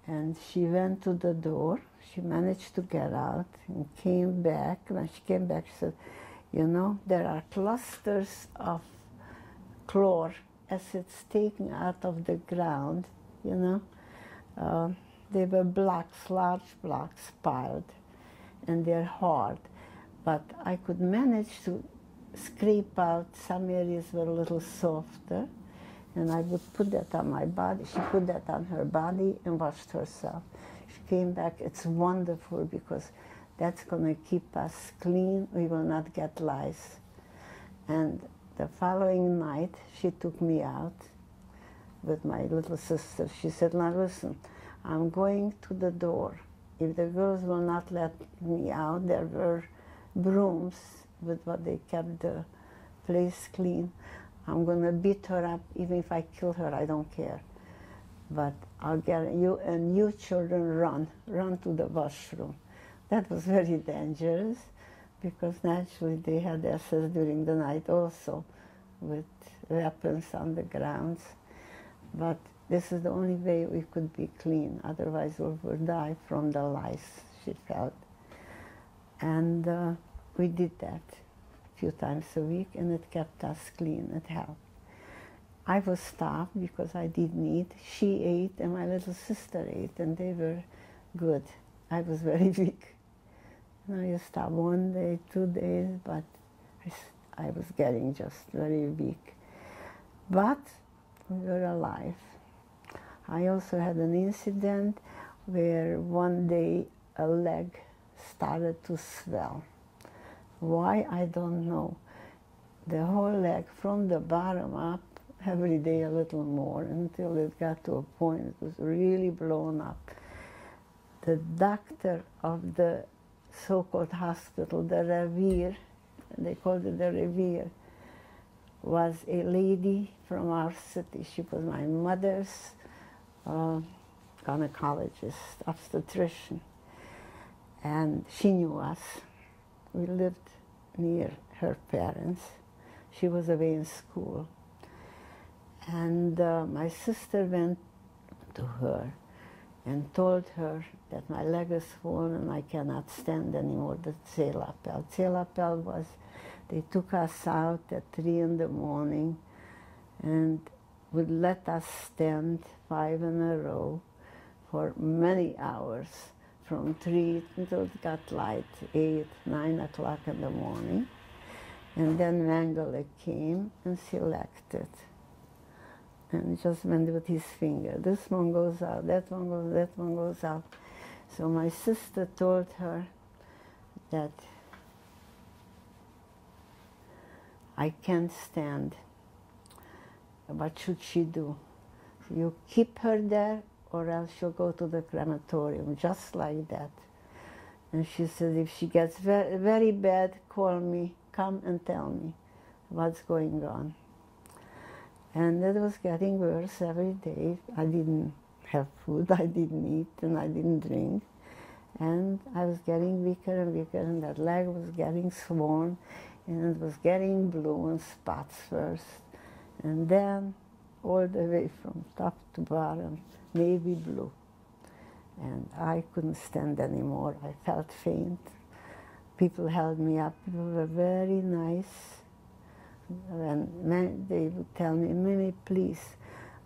And she went to the door. She managed to get out and came back. When she came back, she said, You know, there are clusters of chlor as it's taken out of the ground, you know. Uh, they were blocks, large blocks piled, and they're hard. But I could manage to scrape out some areas were a little softer and I would put that on my body. She put that on her body and washed herself. She came back. It's wonderful because that's going to keep us clean. We will not get lice. And the following night, she took me out with my little sister. She said, now listen, I'm going to the door. If the girls will not let me out, there were brooms with what they kept the place clean. I'm going to beat her up. Even if I kill her, I don't care. But I'll get you, and you children run, run to the washroom. That was very dangerous because naturally they had access during the night also with weapons on the grounds. But this is the only way we could be clean. Otherwise, we would die from the lice, she felt. And uh, we did that a few times a week, and it kept us clean. It helped. I was starved because I didn't eat. She ate, and my little sister ate, and they were good. I was <laughs> very weak. You know, you stop one day, two days, but I, I was getting just very weak. But we were alive. I also had an incident where one day a leg started to swell. Why, I don't know. The whole leg, from the bottom up, every day a little more, until it got to a point it was really blown up. The doctor of the so-called hospital, the Revier, they called it the Revier, was a lady from our city. She was my mother's uh, gynecologist, obstetrician, and she knew us. We lived near her parents. She was away in school. And uh, my sister went to her and told her that my leg is swollen and I cannot stand anymore, the Zählappell. Zählappell was, they took us out at three in the morning and would let us stand five in a row for many hours from 3 until it got light, 8, 9 o'clock in the morning. And then Mengele came and selected and just went with his finger. This one goes out, that one goes, that one goes out. So my sister told her that I can't stand. What should she do? You keep her there, or else she'll go to the crematorium, just like that. And she said, if she gets very, very bad, call me, come and tell me what's going on. And it was getting worse every day. I didn't have food, <laughs> I didn't eat, and I didn't drink. And I was getting weaker and weaker, and that leg was getting swollen, and it was getting blue and spots first. And then all the way from top to bottom, navy blue. And I couldn't stand anymore. I felt faint. People held me up. People were very nice. And they would tell me, Mimi, please,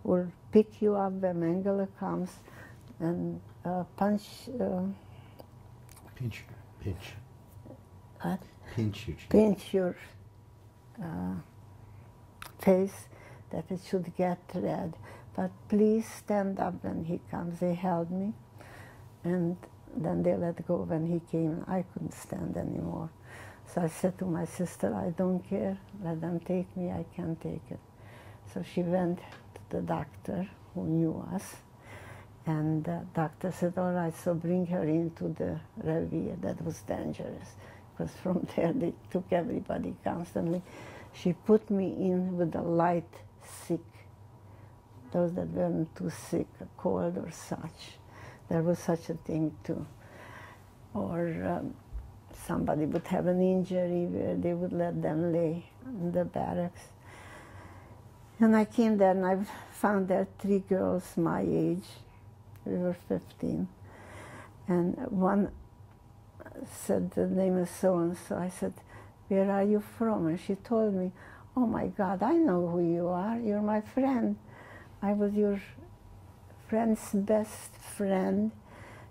we'll pick you up when Mengele comes and uh, punch. Uh, pinch, pinch. What? Pinch your Pinch your uh, face that it should get red. But please stand up when he comes. They held me. And then they let go when he came. I couldn't stand anymore. So I said to my sister, I don't care. Let them take me. I can't take it. So she went to the doctor who knew us. And the doctor said, all right, so bring her into the revier. That was dangerous because from <laughs> there they took everybody constantly. She put me in with a light sick, those that weren't too sick, cold or such. There was such a thing too. Or um, somebody would have an injury where they would let them lay in the barracks. And I came there and I found there three girls my age. We were 15. And one said, the name is so-and-so. I said, where are you from? And she told me, oh my God, I know who you are. You're my friend. I was your friend's best friend.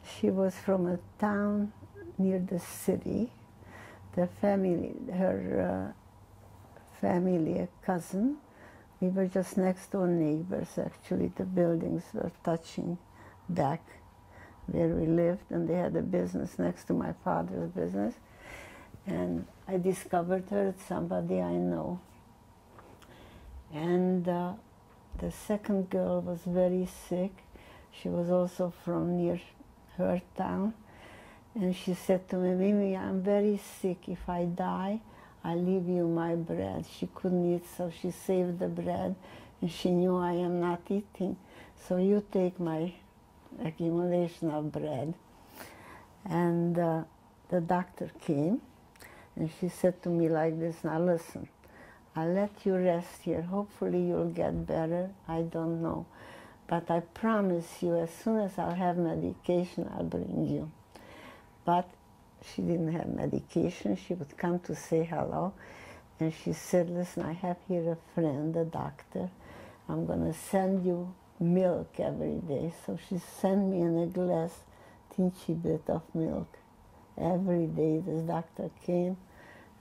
She was from a town near the city. The family, her uh, family, a cousin. We were just next door neighbors, actually. The buildings were touching back where we lived, and they had a business next to my father's business. And I discovered her somebody I know. And uh, the second girl was very sick. She was also from near her town. And she said to me, Mimi, I'm very sick. If I die, I leave you my bread. She couldn't eat, so she saved the bread. And she knew I am not eating. So you take my accumulation of bread. And uh, the doctor came, and she said to me like this, now listen, I'll let you rest here. Hopefully you'll get better. I don't know. But I promise you, as soon as I'll have medication, I'll bring you. But she didn't have medication. She would come to say hello. And she said, listen, I have here a friend, a doctor. I'm going to send you milk every day. So she sent me in a glass, tinchy bit of milk. Every day this doctor came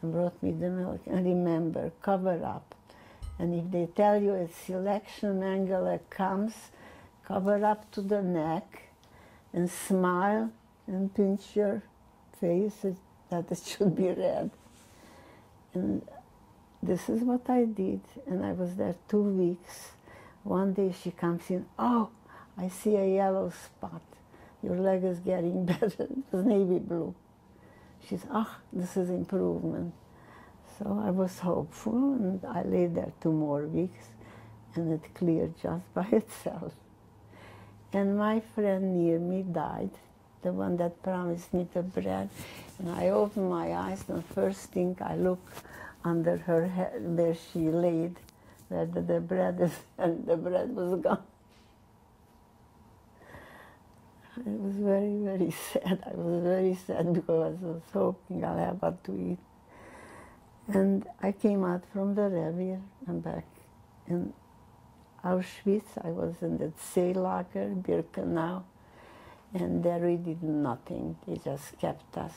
and brought me the milk. And remember, cover up. And if they tell you a selection angle comes, cover up to the neck and smile and pinch your face that it should be red. And this is what I did. And I was there two weeks. One day she comes in, oh, I see a yellow spot. Your leg is getting <laughs> better. it was navy blue. She said, ah, this is improvement. So I was hopeful, and I lay there two more weeks, and it cleared just <laughs> by itself. And my friend near me died, the one that promised me the bread. And I opened my eyes, and the first thing I look under her head where she laid, where the bread is, <laughs> and the bread was gone. It was very, very <laughs> sad. I was very sad because I was hoping I'll have what to eat. And I came out from the Revier and back in Auschwitz. I was in the C-Lager, Birkenau, and there we did nothing. They just kept us.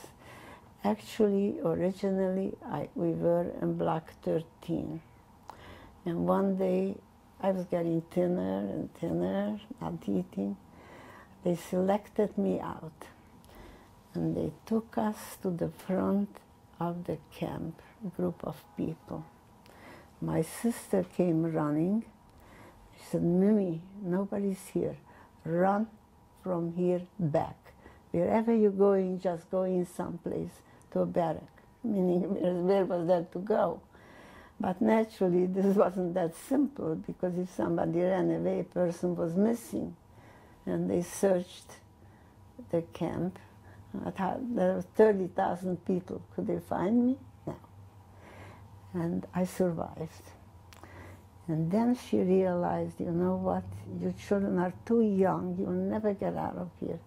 Actually, originally, I, we were in Block 13. And one day, I was getting thinner and thinner, not eating. They selected me out and they took us to the front of the camp, group of people. My sister came running. She said, Mimi, nobody's here. Run from here back. Wherever you're going, just go in someplace to a barrack, <laughs> meaning where was there to go? But naturally, this wasn't that simple because if somebody ran away, a person was missing. And they searched the camp. There were 30,000 people. Could they find me? No. And I survived. And then she realized, you know what, your children are too young, you'll never get out of here.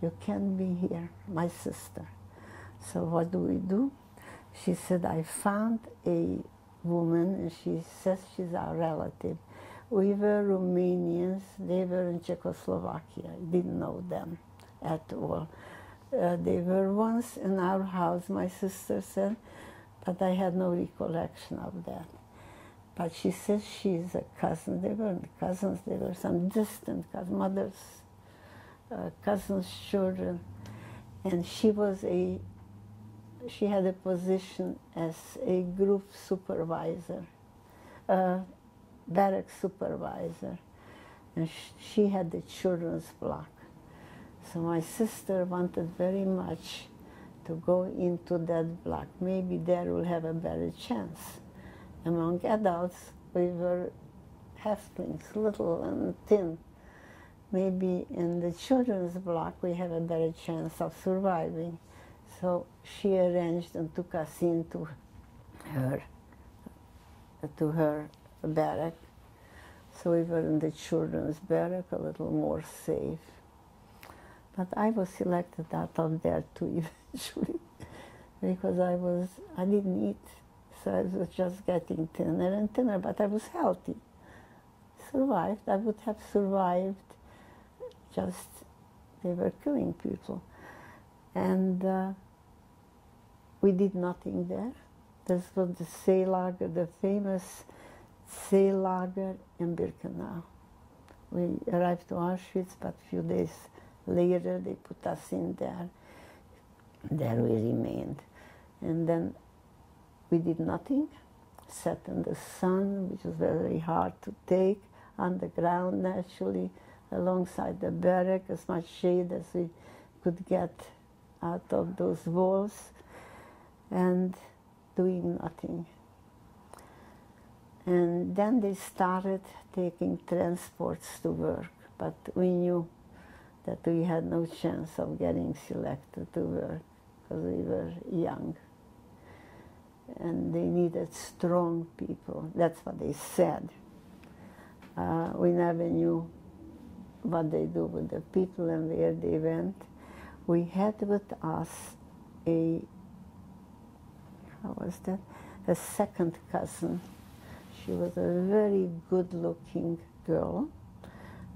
You can't be here, my sister. So what do we do? She said, I found a woman, and she says she's our relative. We were Romanians, they were in Czechoslovakia. I didn't know them at all. Uh, they were once in our house, my sister said, but I had no recollection of that. But she says she's a cousin. They weren't cousins, they were some distant cousins, mother's uh, cousin's children. And she was a, she had a position as a group supervisor, uh, barrack supervisor. And she had the children's block. So my sister wanted very much to go into that block. Maybe there will have a better chance. Among adults, we were halflings, little and thin. Maybe in the children's block, we have a better chance of surviving. So she arranged and took us into her, to her barrack. So we were in the children's barrack, a little more safe. But I was selected out of there too <laughs> eventually because I was I didn't eat, so I was just getting thinner and thinner. But I was healthy, survived. I would have survived. Just they were killing people, and uh, we did nothing there. This was the C-Lager, the famous C-Lager in Birkenau. We arrived to Auschwitz, but a few days Later, they put us in there. There we remained. And then we did nothing, sat in the sun, which was very hard to take, on the ground naturally, alongside the barrack, as much shade as we could get out of those walls, and doing nothing. And then they started taking transports to work, but we knew that we had no chance of getting selected to work because we were young. And they needed strong people. That's what they said. Uh, we never knew what they do with the people and where they went. We had with us a, how was that? A second cousin. She was a very good looking girl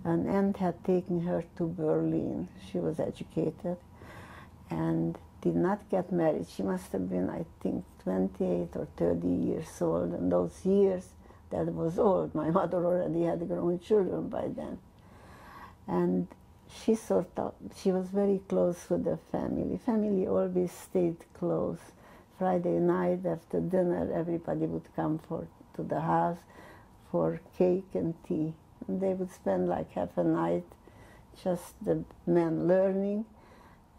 an aunt had taken her to Berlin. She was educated and did not get married. She must have been, I think, 28 or 30 years old. And those years, that was old. My <laughs> mother already had grown children by then. And she sort of, she was very close with the family. Family always stayed close. Friday night after dinner, everybody would come for, to the house for cake and tea. And they would spend like half a night just the men learning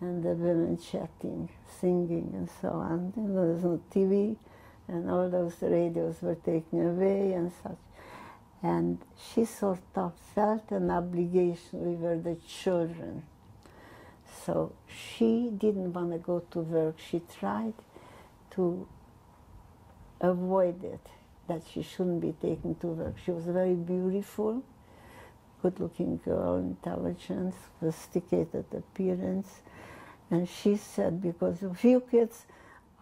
and the women chatting, singing, and so on. You know, there's no TV, and all those radios were taken away and such. And she sort of felt an obligation. We were the children. So she didn't want to go to work. She tried to avoid it that she shouldn't be taken to work. She was very beautiful, good-looking girl, intelligent, sophisticated appearance. And she said, because of you kids,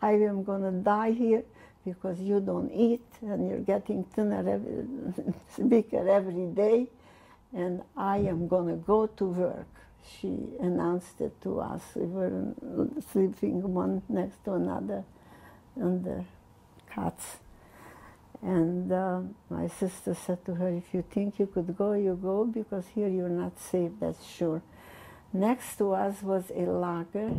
I am going to die here because you don't eat and you're getting thinner, every, <laughs> bigger every day, and I am going to go to work. She announced it to us. We were sleeping one next to another on the cots. And uh, my sister said to her, if you think you could go, you go, because here you're not safe, that's sure. Next to us was a lager.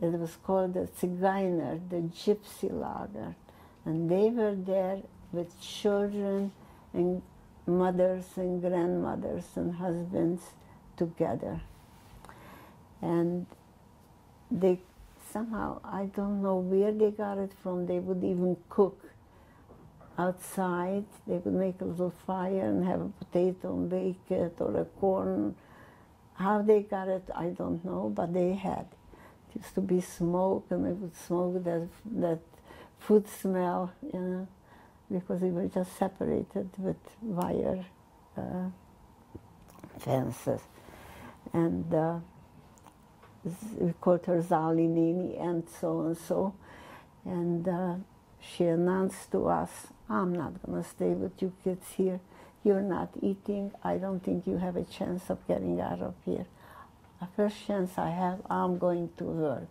It was called the Zigeuner, the gypsy lager. And they were there with children and mothers and grandmothers and husbands together. And they somehow, I don't know where they got it from, they would even cook outside. They would make a little fire and have a potato and bake it or a corn. How they got it, I don't know, but they had. It used to be smoke and they would smoke that, that food smell, you know, because they were just separated with wire uh, fences. And uh, we called her Zali Nini and so and so. And uh, she announced to us, I'm not going to stay with you kids here. You're not eating. I don't think you have a chance of getting out of here. The first chance I have, I'm going to work.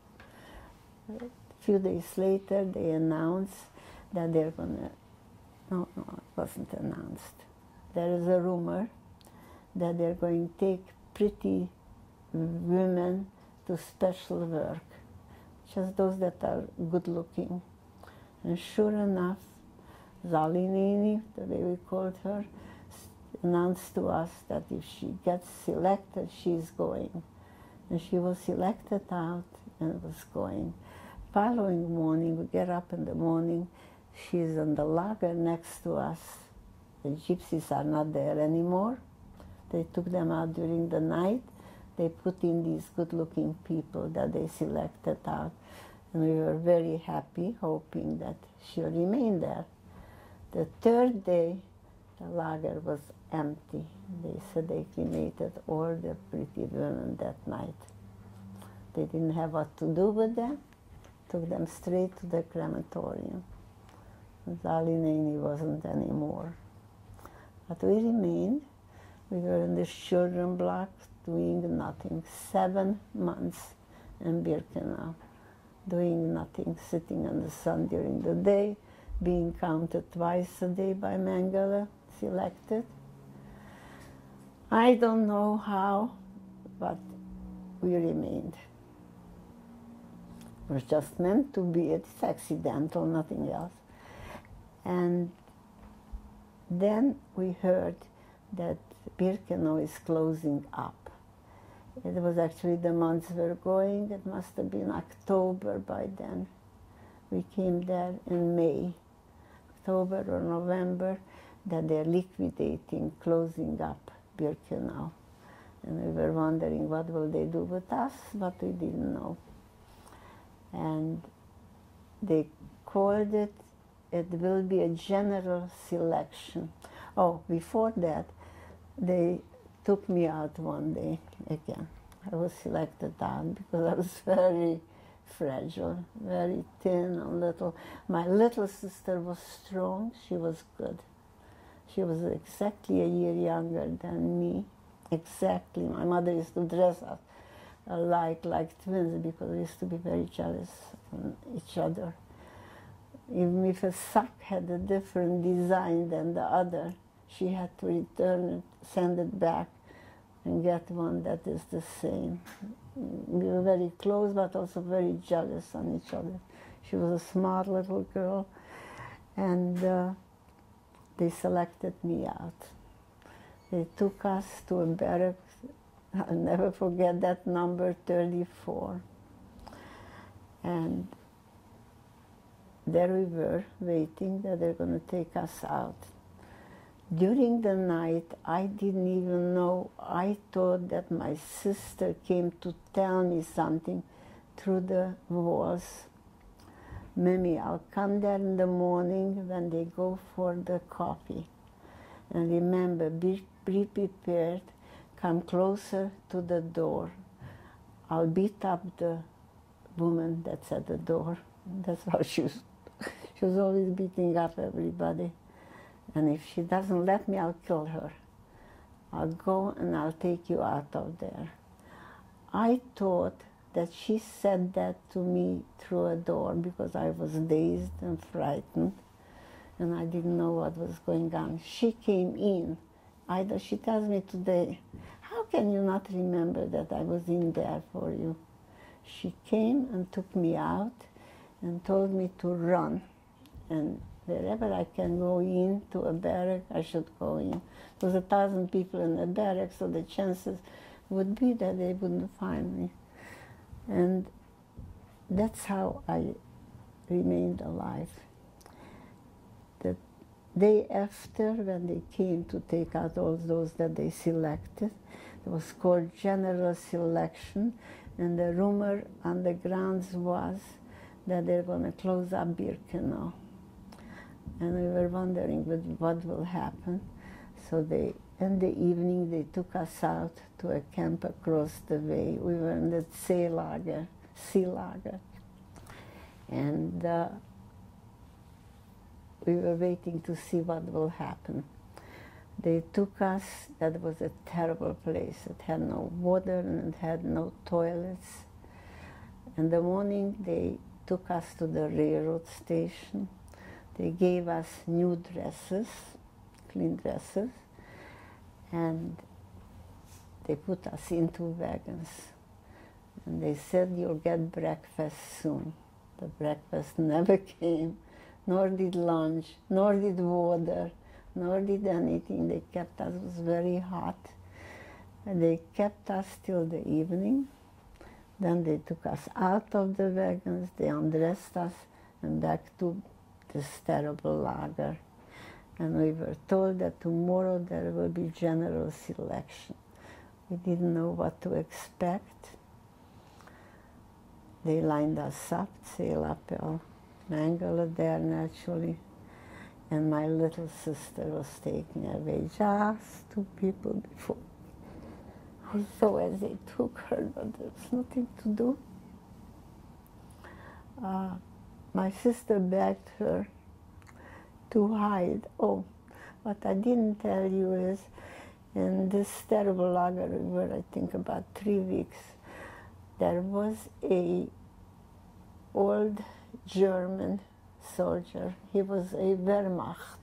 A few days later, they announced that they're going to, no, no, it wasn't announced. There is a rumor that they're going to take pretty women to special work, just those that are good looking. And sure enough, Zalinini, the way we called her, announced to us that if she gets selected, she's going. And she was selected out and was going. Following morning, we get up in the morning, she's on the lager next to us. The gypsies are not there anymore. They took them out during the night. They put in these good-looking people that they selected out. And we were very happy, hoping that she'll remain there. The third day, the lager was empty. They said they cremated all the pretty women that night. They didn't have what to do with them, took them straight to the crematorium. Zalineni wasn't anymore. But we remained. We were in the children block doing nothing. Seven months in Birkenau, doing nothing, sitting in the sun during the day, being counted twice a day by Mengele, selected. I don't know how, but we remained. It was just meant to be, it's accidental, nothing else. And then we heard that Birkenau is closing up. It was actually the months we were going, it must have been October by then. We came there in May, October or November, that they're liquidating, closing up Birkenau. And we were wondering what will they do with us, but we didn't know. And they called it, it will be a general selection. Oh, before that, they took me out one day again. I was selected out because I was <laughs> very fragile, very thin and little. My little sister was strong, she was good. She was exactly a year younger than me. Exactly. My mother used to dress us alike, like twins, because we used to be very jealous of each other. Even if a sock had a different design than the other, she had to return it, send it back, and get one that is the same. We were very close, but also very jealous on each other. She was a smart little girl, and uh, they selected me out. They took us to a barracks. I'll never forget that number 34. And there we were, waiting that they're going to take us out. During the night, I didn't even know. I thought that my sister came to tell me something through the walls. Mimi, I'll come there in the morning when they go for the coffee. And remember, be, be prepared, come closer to the door. I'll beat up the woman that's at the door. That's how <laughs> she was. She was always beating up everybody. And if she doesn't let me, I'll kill her. I'll go and I'll take you out of there. I thought that she said that to me through a door because I was dazed and frightened. and I didn't know what was going on. She came in. Either she tells me today, how can you not remember that I was in there for you? She came and took me out and told me to run. And wherever I can go in to a barrack, I should go in. There was a thousand people in the barrack, so the chances would be that they wouldn't find me. And that's how I remained alive. The day after, when they came to take out all those that they selected, it was called general selection, and the rumor on the grounds was that they're going to close up Birkenau. And we were wondering what will happen. So they, in the evening, they took us out to a camp across the way. We were in the C-Lager, C-Lager. And uh, we were waiting to see what will happen. They took us, that was a terrible place. It had no water and it had no toilets. In the morning, they took us to the railroad station. They gave us new dresses, clean dresses, and they put us into wagons. And they said, you'll get breakfast soon. The breakfast <laughs> never came, nor did lunch, nor did water, nor did anything. They kept us, it was very hot. And they kept us till the evening. Then they took us out of the wagons, they undressed us, and back to this terrible lager. And we were told that tomorrow there will be general selection. We didn't know what to expect. They lined us up, Zählappell, Mengele there naturally, and my little sister was taken away, just two people before so as they took her, but there was nothing to do. Uh, my sister begged her to hide. Oh, what I didn't tell you is, in this terrible lager we were, I think, about three weeks, there was a old German soldier. He was a Wehrmacht.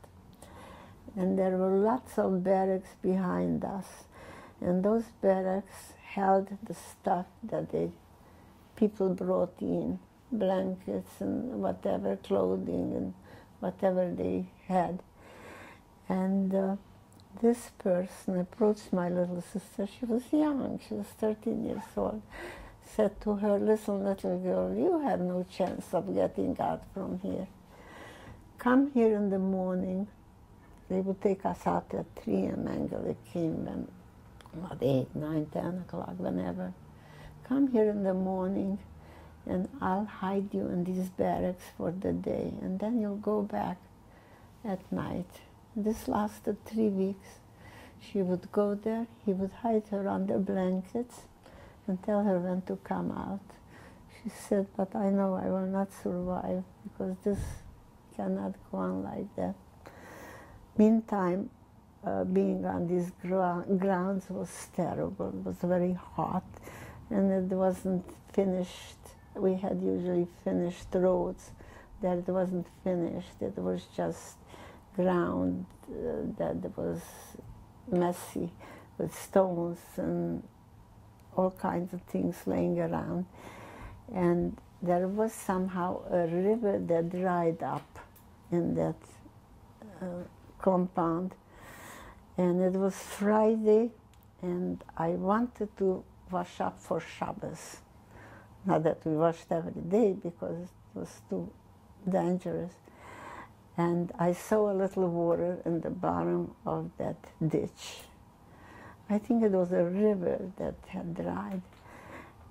And there were lots of barracks behind us. And those barracks held the stuff that the people brought in, blankets and whatever, clothing and whatever they had. And uh, this person approached my little sister. She was young, she was 13 years old. Said to her, listen, little girl, you have no chance of getting out from here. Come here in the morning. They would take us out at 3 and Mengele came and about 8, 9, 10 o'clock, whenever. Come here in the morning and I'll hide you in these barracks for the day and then you'll go back at night. This lasted three weeks. She would go there, he would hide her under blankets and tell her when to come out. She said, but I know I will not survive because this cannot go on like that. Meantime, uh, being on these grounds was terrible. It was very hot, and it wasn't finished. We had usually finished roads. That it wasn't finished. It was just ground uh, that was messy with stones and all kinds of things laying around. And there was somehow a river that dried up in that uh, compound and it was Friday, and I wanted to wash up for Shabbos. Not that we washed every day because it was too dangerous. And I saw a little water in the bottom of that ditch. I think it was a river that had dried.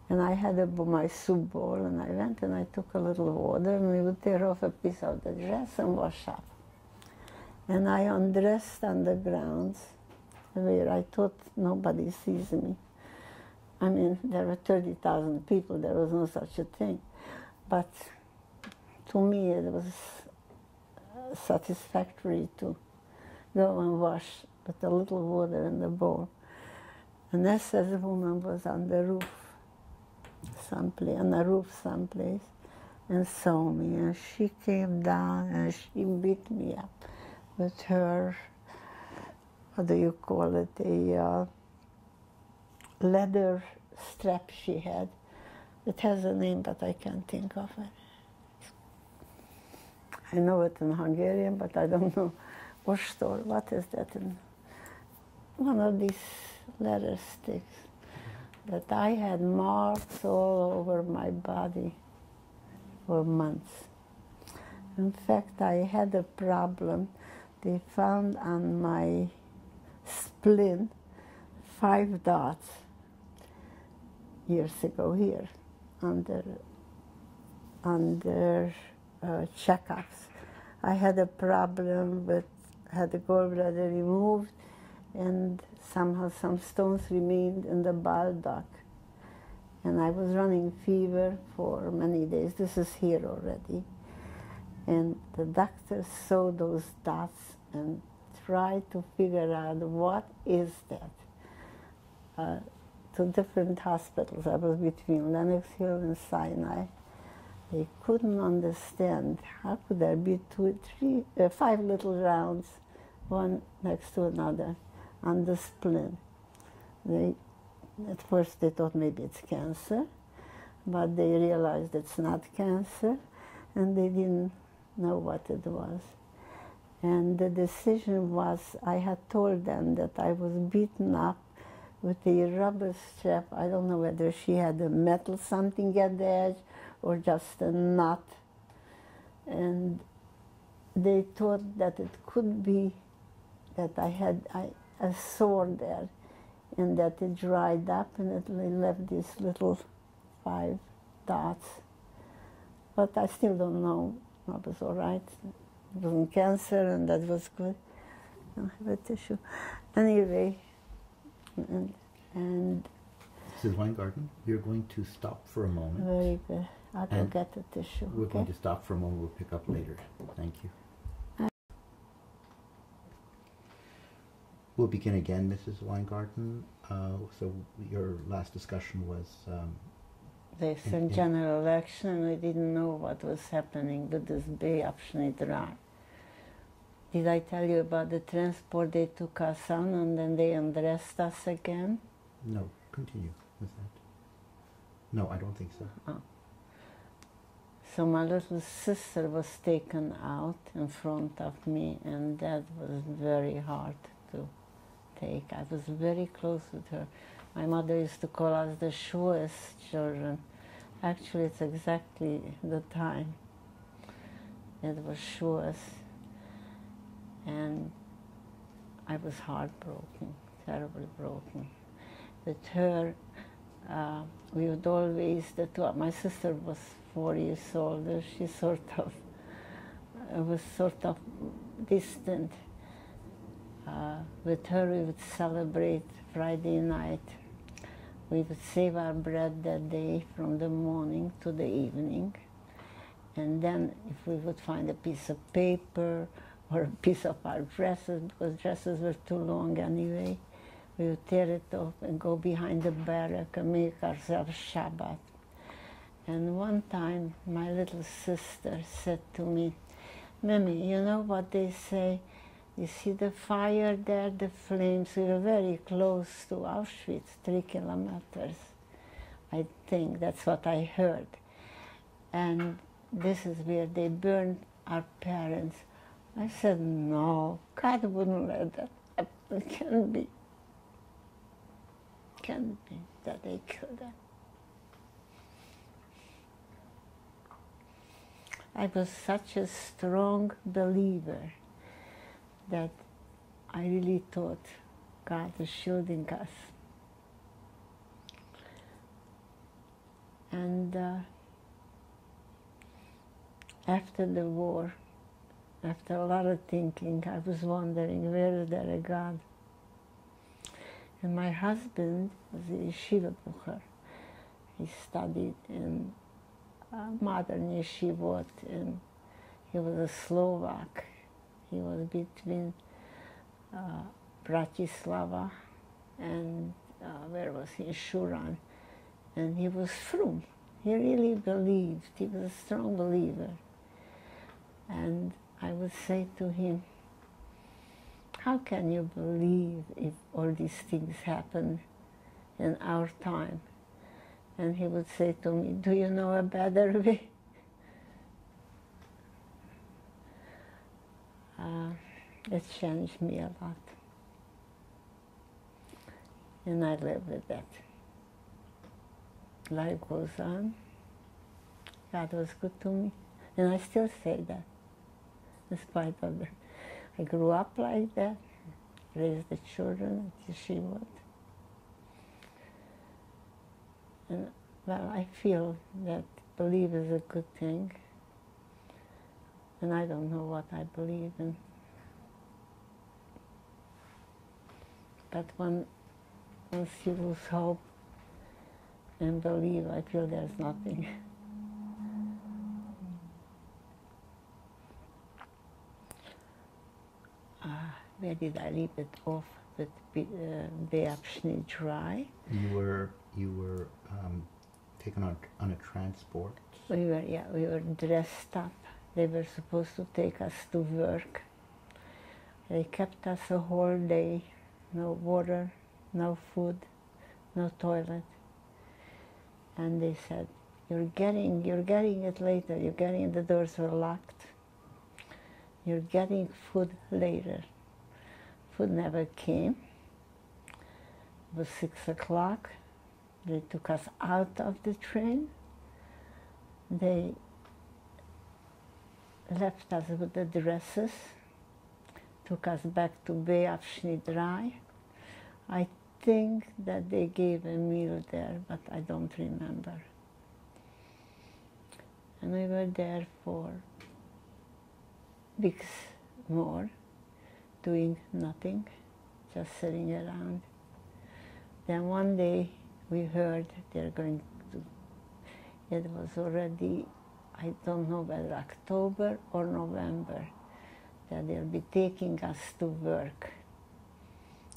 And I had a, my soup bowl, and I went and I took a little water, and we would tear off a piece of the dress and wash up. And I undressed on the grounds where I thought nobody sees me. I mean, there were 30,000 people, there was no such a thing. But to me, it was satisfactory to go and wash with a little water in the bowl. And Nessa's woman was on the roof, someplace, on the roof someplace, and saw me, and she came down and she beat me up with her, what do you call it, a uh, leather strap she had. It has a name, but I can't think of it. I know it in Hungarian, but I don't know. Ostor, what is that? In one of these leather sticks. That I had marks all over my body for months. In fact, I had a problem. They found on my spleen five dots years ago here under under uh, checkups. I had a problem with had the gallbladder removed and somehow some stones remained in the bile duct. And I was running fever for many days. This is here already. And the doctor saw those dots and tried to figure out what is that. Uh, to different hospitals. I was between Lenox Hill and Sinai. They couldn't understand how could there be two, three, uh, five little rounds, one next to another, on the spleen. They, at first they thought maybe it's cancer, but they realized it's not cancer, and they didn't know what it was. And the decision was, I had told them that I was beaten up with the rubber strap. I don't know whether she had a metal something at the edge or just a knot. And they thought that it could be that I had I, a sore there and that it dried up and it left these little five dots. But I still don't know. I was all right. It wasn't cancer and that was good. I don't have a tissue. Anyway, and, and Mrs. Weingarten, you're going to stop for a moment. very good. I'll go get the tissue. We're okay? going to stop for a moment. We'll pick up later. Thank you. We'll begin again, Mrs. Weingarten. Uh, so your last discussion was um, There's in- in- general election we didn't know what was happening with this Bay option drive. Did I tell you about the transport they took us on and then they undressed us again? no. Continue with that. No, I don't think so. Ah. So my little sister was taken out in front of me and that was very hard to take. I was very close with her. My mother used to call us the shortest children. Actually, it's exactly the time. It was shortest. And I was heartbroken, terribly broken. With her, uh, we would always, my sister was four years older, she sort of uh, was sort of distant. Uh, with her, we would celebrate Friday night. We would save our bread that day from the morning to the evening. And then, if we would find a piece of paper or a piece of our dresses, because dresses were too long anyway, we would tear it off and go behind the barrack and make ourselves Shabbat. And one time, my little sister said to me, Mimi, you know what they say? You see the fire there, the flames, we were very close to Auschwitz, three kilometers. I think that's what I heard. And this is where they burned our parents. I said, no, God wouldn't let that happen. It can't be. Can't be that they killed them. I was such a strong believer that I really thought God was shielding us. And uh, after the war, after a lot of thinking, I was wondering where is there a God? And my husband was a yeshiva bucher. He studied in uh, modern yeshivot, and he was a Slovak. He was between uh, Bratislava and uh, where was he? Shuran. And he was from. he really believed. He was a strong believer. And I would say to him, how can you believe if all these things happen in our time? And he would say to me, do you know a better <laughs> way? Uh, it changed me a lot. And I live with that. Life goes on. God was good to me. And I still say that, in spite of that. I grew up like that, raised the children at yeshiva. And, well, I feel that believe is a good thing. And I don't know what I believe in. But when, once you lose hope and believe, I feel there's nothing. <laughs> Uh, where did I leave it off uh, Beapshni dry? You were you were um, taken on on a transport. We were yeah we were dressed up. They were supposed to take us to work. They kept us a whole day, no water, no food, no toilet. And they said, "You're getting you're getting it later. You're getting it." the doors were locked." You're getting food later. Food never came. It was six o'clock. They took us out of the train. They left us with the dresses, took us back to B-Abschnitt Drei. I think that they gave a meal there, but I don't remember. And we were there for weeks more, doing nothing, just sitting around. Then one day we heard they're going to, it was already, I don't know whether October or November, that they'll be taking us to work.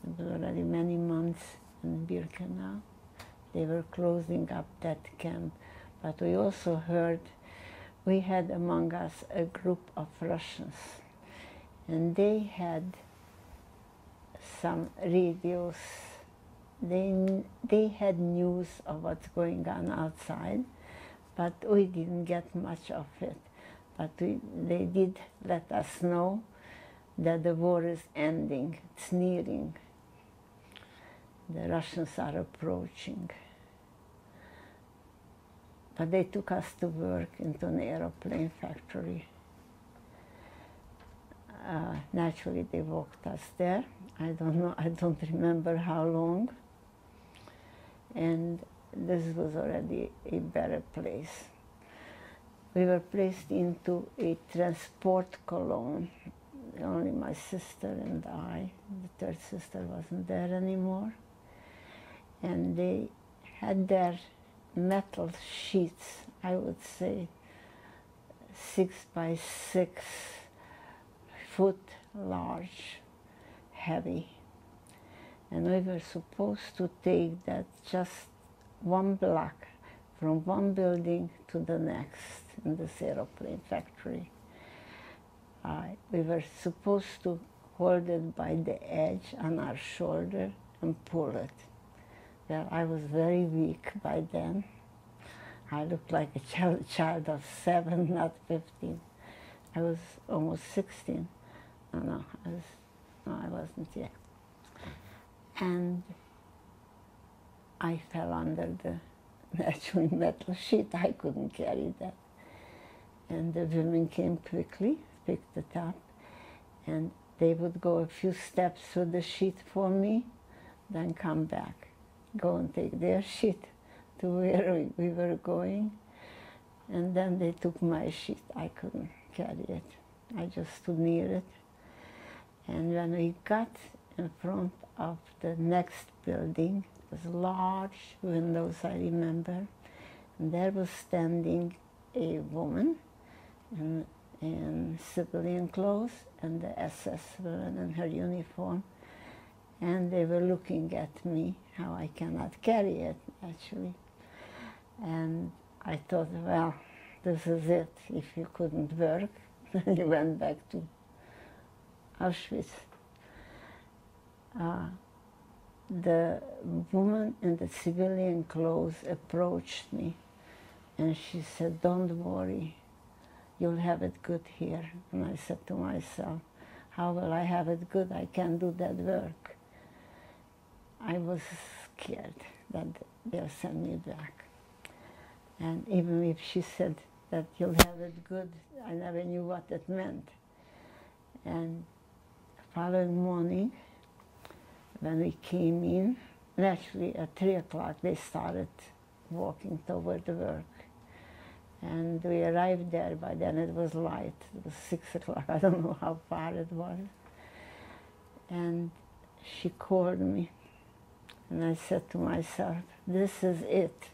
It was already many months in Birkenau. They were closing up that camp. But we also heard we had among us a group of Russians, and they had some radios. They, they had news of what's going on outside, but we didn't get much of it. But we, they did let us know that the war is ending, it's nearing. The Russians are approaching. But they took us to work into an aeroplane factory. Uh, naturally, they walked us there. I don't know, I don't remember how long. And this was already a better place. We were placed into a transport column. Only my sister and I, the third sister wasn't there anymore. And they had their metal sheets, I would say six by six foot large, heavy. And we were supposed to take that just one block from one building to the next in this aeroplane factory. Uh, we were supposed to hold it by the edge on our shoulder and pull it. Well, I was very weak by then. I looked like a child, child of seven, not 15. I was almost 16. No, no, I, was, no, I wasn't yet. And I fell under the <laughs> natural metal sheet. I couldn't carry that. And the women came quickly, picked it up, and they would go a few steps through the sheet for me, then come back go and take their sheet to where we, we were going. And then they took my sheet. I couldn't carry it. I just stood near it. And when we got in front of the next building, it was large windows, I remember, and there was standing a woman in, in civilian clothes and the SS woman in her uniform and they were looking at me how I cannot carry it actually and I thought, well, this is it. If you couldn't work, <laughs> then you went back to Auschwitz. Uh, the woman in the civilian clothes approached me and she said, Don't worry, you'll have it good here. And I said to myself, How will I have it good? I can't do that work. I was scared that they'll send me back. And even if she said that you'll have it good, I never knew what it meant. And the following morning, when we came in, and actually at three o'clock they started walking toward the work. And we arrived there, by then it was light, it was six <laughs> o'clock, I don't know how far it was. And she called me, and I said to myself, this is it.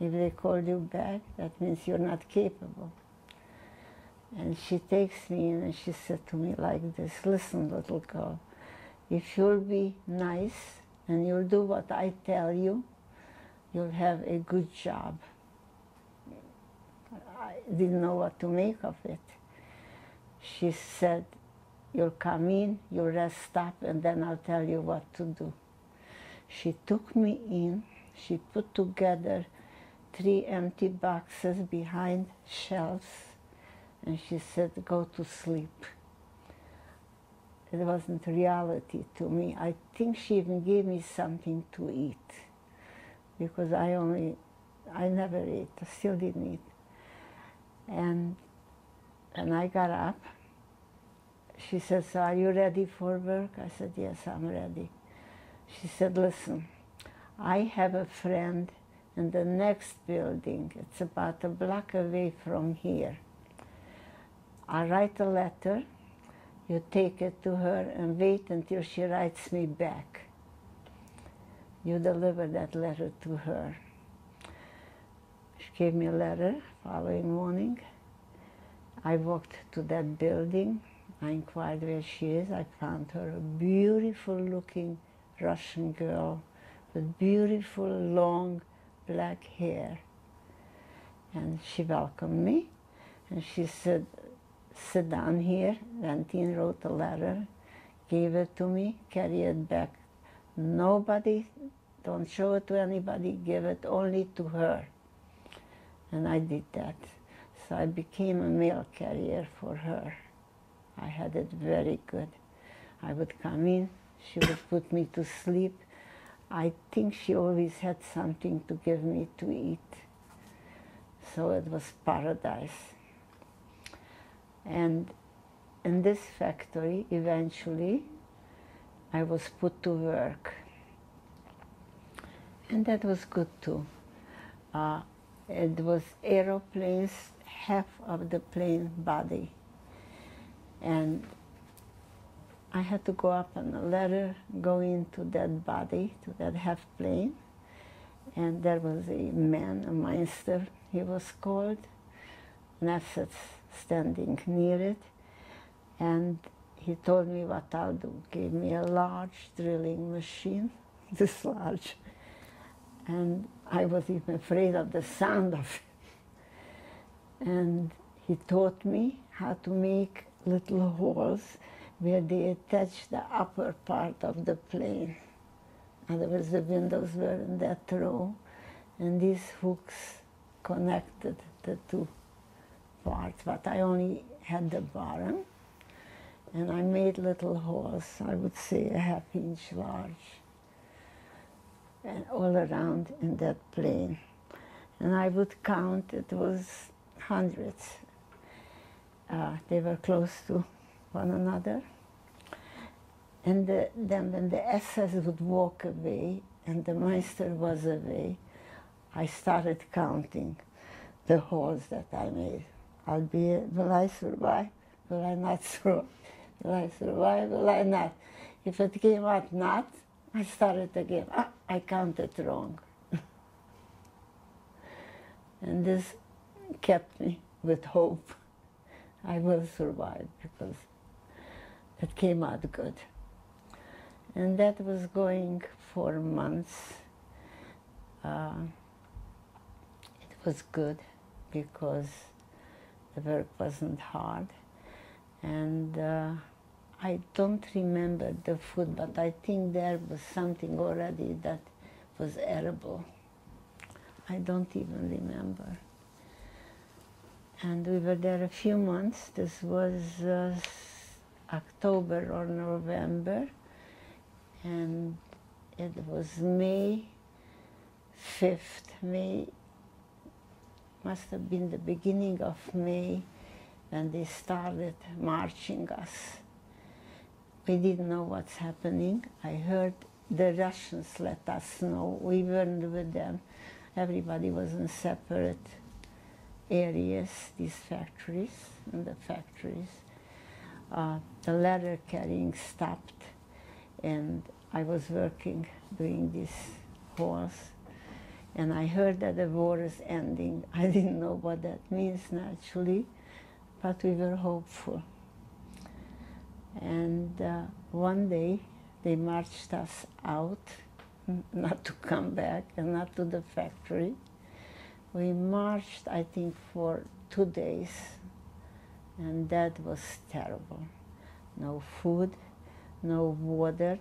If they call you back, that means you're not capable. And she takes me in and she said to me like this, listen, little girl, if you'll be nice and you'll do what I tell you, you'll have a good job. I didn't know what to make of it. She said, you'll come in, you'll rest up, and then I'll tell you what to do. She took me in, she put together three empty boxes behind shelves, and she said, go to sleep. It wasn't reality to me. I think she even gave me something to eat because I only, I never ate, I still didn't eat. And, and I got up. She said, so are you ready for work? I said, yes, I'm ready. She said, listen, I have a friend in the next building. It's about a block away from here. I write a letter, you take it to her and wait until she writes me back. You deliver that letter to her. She gave me a letter following morning. I walked to that building. I inquired where she is. I found her a beautiful looking Russian girl with beautiful long black hair. And she welcomed me and she said, sit down here. Valentin wrote a letter, gave it to me, carry it back. Nobody, don't show it to anybody, give it only to her. And I did that. So I became a mail carrier for her. I had it very good. I would come in, she would put me to sleep. I think she always had something to give me to eat. So it was paradise. And in this factory, eventually, I was put to work. And that was good too. Uh, it was aeroplanes, half of the plane body. And I had to go up on a ladder, go into that body, to that half plane. And there was a man, a Meister, he was called, and I said, standing near it. And he told me what I'll do. Gave me a large drilling machine, <laughs> this large. And I was even afraid of the sound of it. And he taught me how to make little holes where they attach the upper part of the plane. In other words, the windows were in that row, and these hooks connected the two parts, but I only had the bottom, and I made little holes, I would say a half inch large, and all around in that plane. And I would count, it was hundreds. Uh, they were close to one another. And the, then when the SS would walk away and the Meister was away, I started counting the holes that I made. I'll be, will I survive? Will I not <laughs> survive? Will I survive? Will I not? If it came out not, I started again. Ah, I counted wrong. <laughs> and this kept me with hope. I will survive because it came out good. And that was going for months. Uh, it was good because the work wasn't hard. And uh, I don't remember the food, but I think there was something already that was edible. I don't even remember. And we were there a few months. This was uh, October or November. And it was May 5th, May, must have been the beginning of May when they started marching us. We didn't know what's happening. I heard the Russians let us know. We weren't with them. Everybody was in separate areas, these factories and the factories. Uh, the letter carrying stopped and I was working doing these halls and I heard that the war is ending. <laughs> I didn't know what that means naturally, but we were hopeful. And uh, one day they marched us out, not to come back and not to the factory. We marched, I think, for two days, and that was terrible. No food, no water.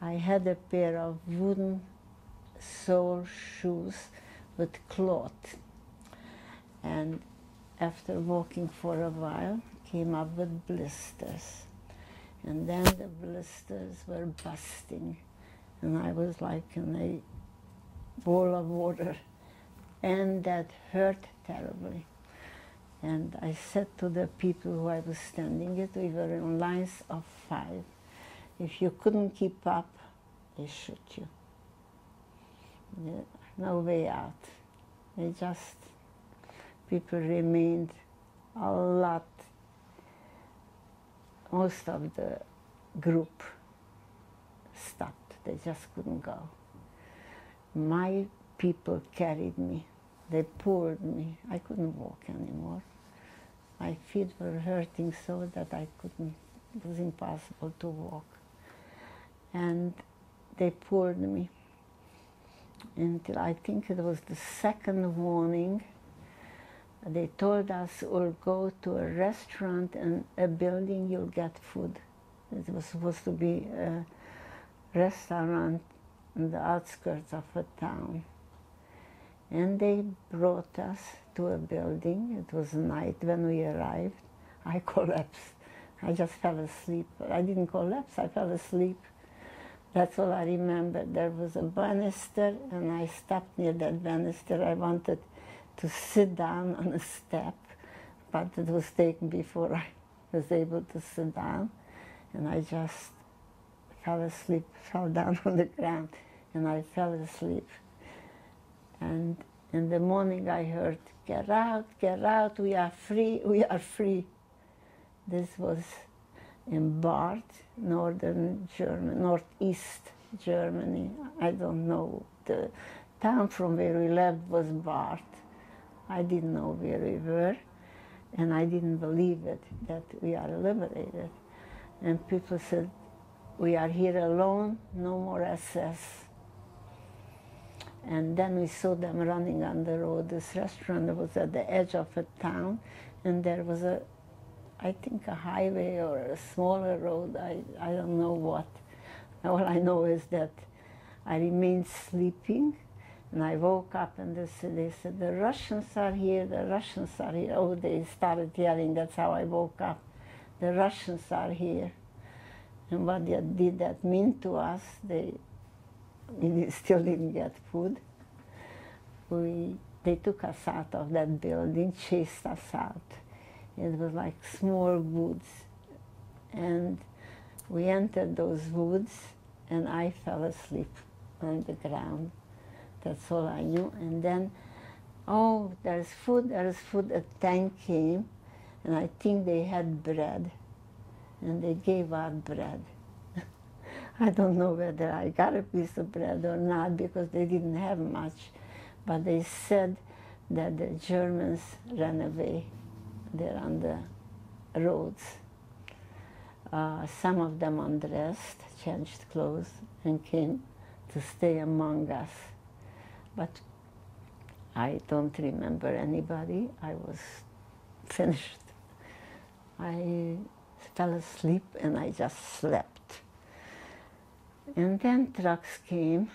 I had a pair of wooden sole shoes with cloth. And after walking for a while, came up with blisters. And then the blisters were busting. And I was like in a bowl of water. And that hurt terribly. And I said to the people who I was standing with, we were in lines of five. If you couldn't keep up, they shoot you. No way out. They just, people remained a lot, most of the group stopped. They just couldn't go. My people carried me. They pulled me. I couldn't walk anymore. My feet were hurting so that I couldn't, it was impossible to walk. And they pulled me until I think it was the second morning. They told us we'll go to a restaurant and a building, you'll get food. It was supposed to be a restaurant in the outskirts of a town. And they brought us to a building. It was night when we arrived. I <laughs> collapsed. I just fell asleep. I didn't collapse, I fell asleep. That's all I remember. There was a banister, and I stopped near that banister. I wanted to sit down on a step, but it was taken before I <laughs> was able to sit down. And I just fell asleep, fell down <laughs> on the ground, and I fell asleep. And in the morning I heard, get out, get out, we are free, <laughs> we are free. This was in Barth, northern Germany, northeast Germany. I don't know. The town from where we left was Barth. I didn't know where we were, and I didn't believe it, that we are liberated. And people said, we are here alone, no more SS. And then we saw them running on the road. This restaurant was at the edge of a town, and there was a I think a highway or a smaller road, I, I don't know what. <laughs> All I know is that I remained sleeping and I woke up and they said, they said, the Russians are here, the Russians are here. Oh, they started yelling, that's how I woke up. The Russians are here. And what did that mean to us? They, we <laughs> still didn't get food. We, they took us out of that building, chased us out. It was like small woods. And we entered those woods and I fell asleep on the ground. That's all I knew. And then, oh, there's food, there's food. A tank came and I think they had bread. And they gave out bread. <laughs> I don't know whether I got a piece of bread or not because they didn't have much. But they said that the Germans ran away there on the roads. Uh, some of them undressed, changed clothes, and came to stay among us. But I don't remember anybody. I was finished. I fell asleep and I just slept. And then trucks came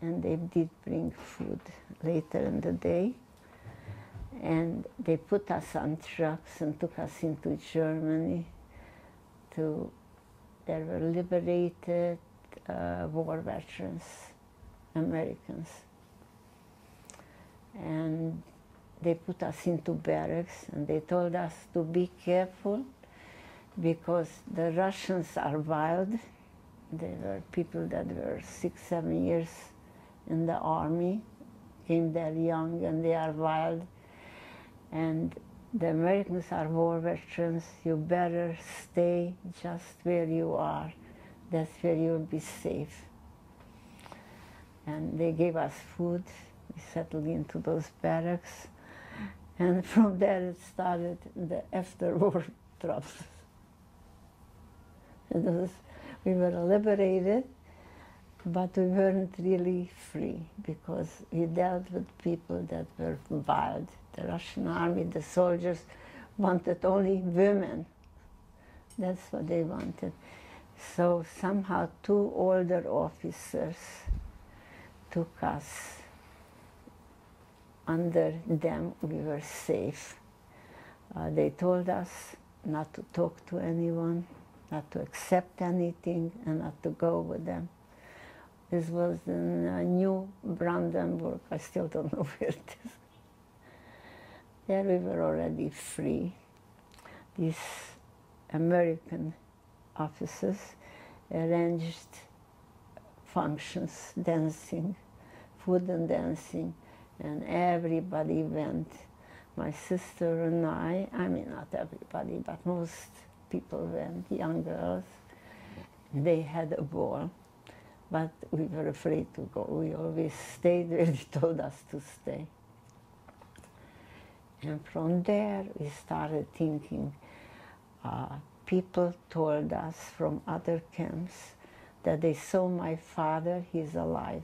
and they did bring food later in the day. And they put us on trucks and took us into Germany to, there were liberated uh, war veterans, Americans. And they put us into barracks and they told us to be careful because the Russians are wild. They were people that were six, seven years in the army, came there young and they are wild. And the Americans are war veterans. You better stay just where you are. That's where you'll be safe. And they gave us food. We settled into those barracks. And <laughs> from there it started the after-war <laughs> troubles. It was, we were liberated, but we weren't really free because we dealt with people that were wild. The Russian army, the soldiers wanted only women. That's what they wanted. So somehow two older officers took us under them we were safe. Uh, they told us not to talk to anyone, not to accept anything, and not to go with them. This was in uh, New Brandenburg. I still don't <laughs> know where it is. There we were already free. These American officers arranged functions, dancing, food and dancing, and everybody went. My sister and I, I mean not everybody, but most people went, young girls. They had a ball, but we were afraid to go. We always stayed where <laughs> they told us to stay. And from there, we started thinking. Uh, people told us from other camps that they saw my father, he's alive.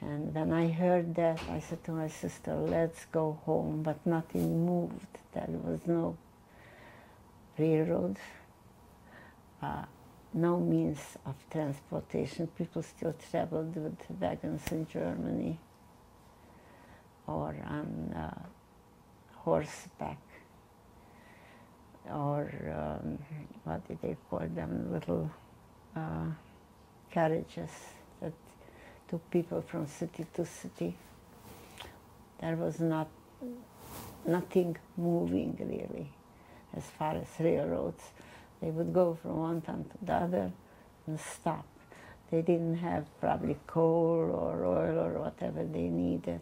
And when I heard that, I said to my sister, let's go home, but nothing moved. There was no railroad, uh, no means of transportation. People still traveled with wagons in Germany or on uh, horseback or um, what did they call them, little uh, carriages that took people from city to city. There was not nothing moving really as far as railroads. They would go from one town to the other and stop. They didn't have probably coal or oil or whatever they needed.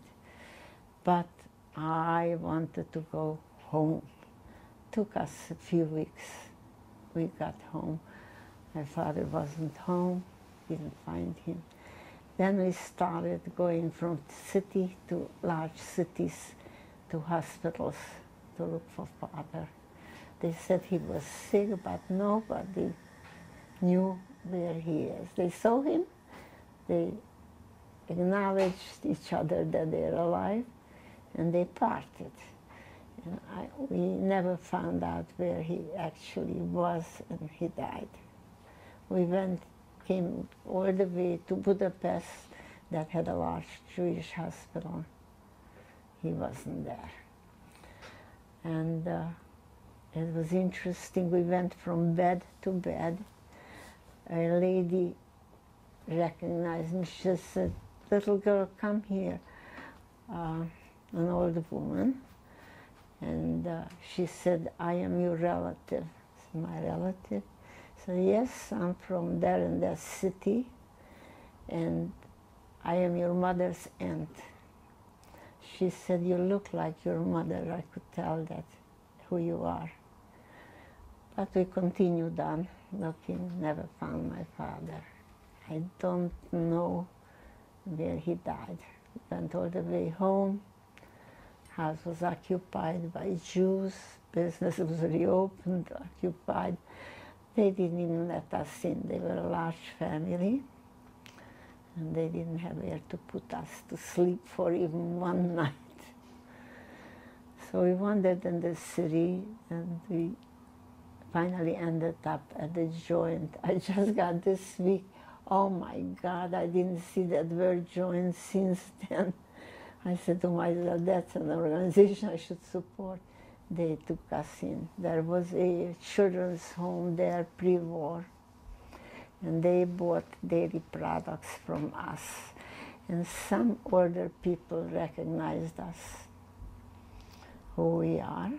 But I wanted to go home. Took us a few weeks. We got home. My father wasn't home, didn't find him. Then we started going from city to large cities to hospitals to look for father. They said he was sick, but nobody knew where he is. They saw him, they acknowledged each other that they're alive, and they parted. And I, we never found out where he actually was, and he died. We went, came all the way to Budapest, that had a large Jewish hospital. He wasn't there. And uh, it was interesting. We went from bed to bed. A lady recognized me. She said, little girl, come here. Uh, an old woman. And uh, she said, I am your relative. my relative. So yes, I'm from there in that city. And I am your mother's aunt. She said, you look like your mother. I could tell that, who you are. But we continued on looking, never found my father. I don't know where he died. Went all the way home. House was occupied by Jews. Business was reopened, occupied. They didn't even let us in. They were a large family. and they didn't have where to put us to sleep for even one <laughs> night. So we wandered in the city and we finally ended up at the joint. I just got this week, oh my God, I didn't see that word joint since then. I said to myself, that's an organization I should support. They took us in. There was a children's home there pre-war, and they bought dairy products from us. And some older people recognized us, who we are.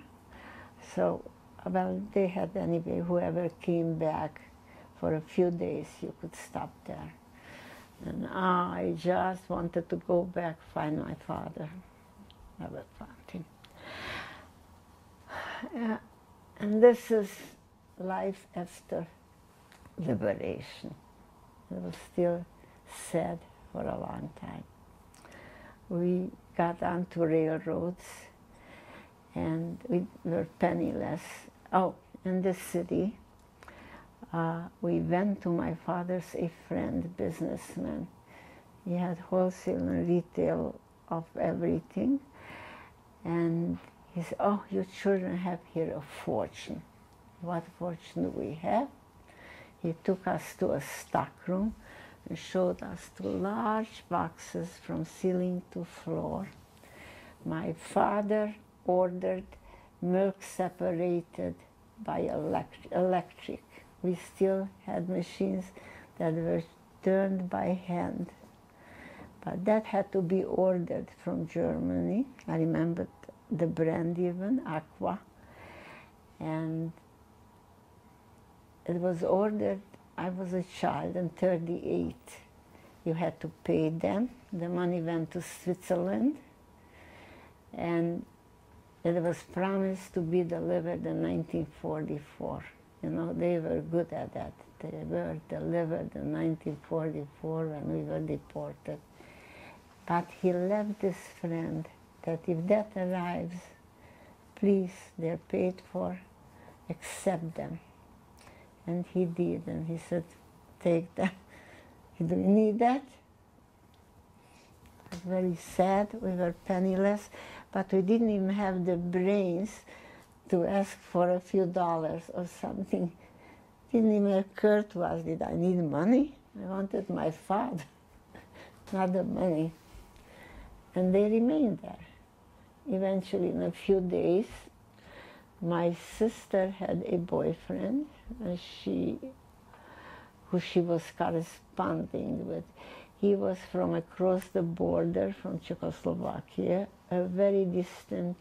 So, well, they had anyway, whoever came back for a few days, you could stop there. And I just wanted to go back, find my father. Never found him. Uh, <sighs> and this is life after liberation. It was still sad for a long time. We got onto railroads and we were penniless. Oh, in the city, uh, we went to my father's a friend businessman. He had wholesale and retail of everything. And he said, oh, your children have here a fortune. What fortune do we have? He took us to a stock room and showed us two large boxes from ceiling to floor. My father ordered milk separated by elect electric we still had machines that were turned by hand. But that had to be ordered from Germany. I remember the brand even, Aqua. And it was ordered, I was a child in 38. You had to pay them. The money went to Switzerland. And it was promised to be delivered in 1944. You know, they were good at that. They were delivered in 1944 when we were deported. But he left this friend that if that arrives, please, they're paid for, accept them. And he did, and he said, take them. Do you need that? Very sad. We were penniless, but we didn't even have the brains to ask for a few dollars or something. Didn't even occur to us, did I need money? I wanted my father, <laughs> not the money. And they remained there. Eventually, in a few days, my sister had a boyfriend, and she, who she was corresponding with. He was from across the border from Czechoslovakia, a very distant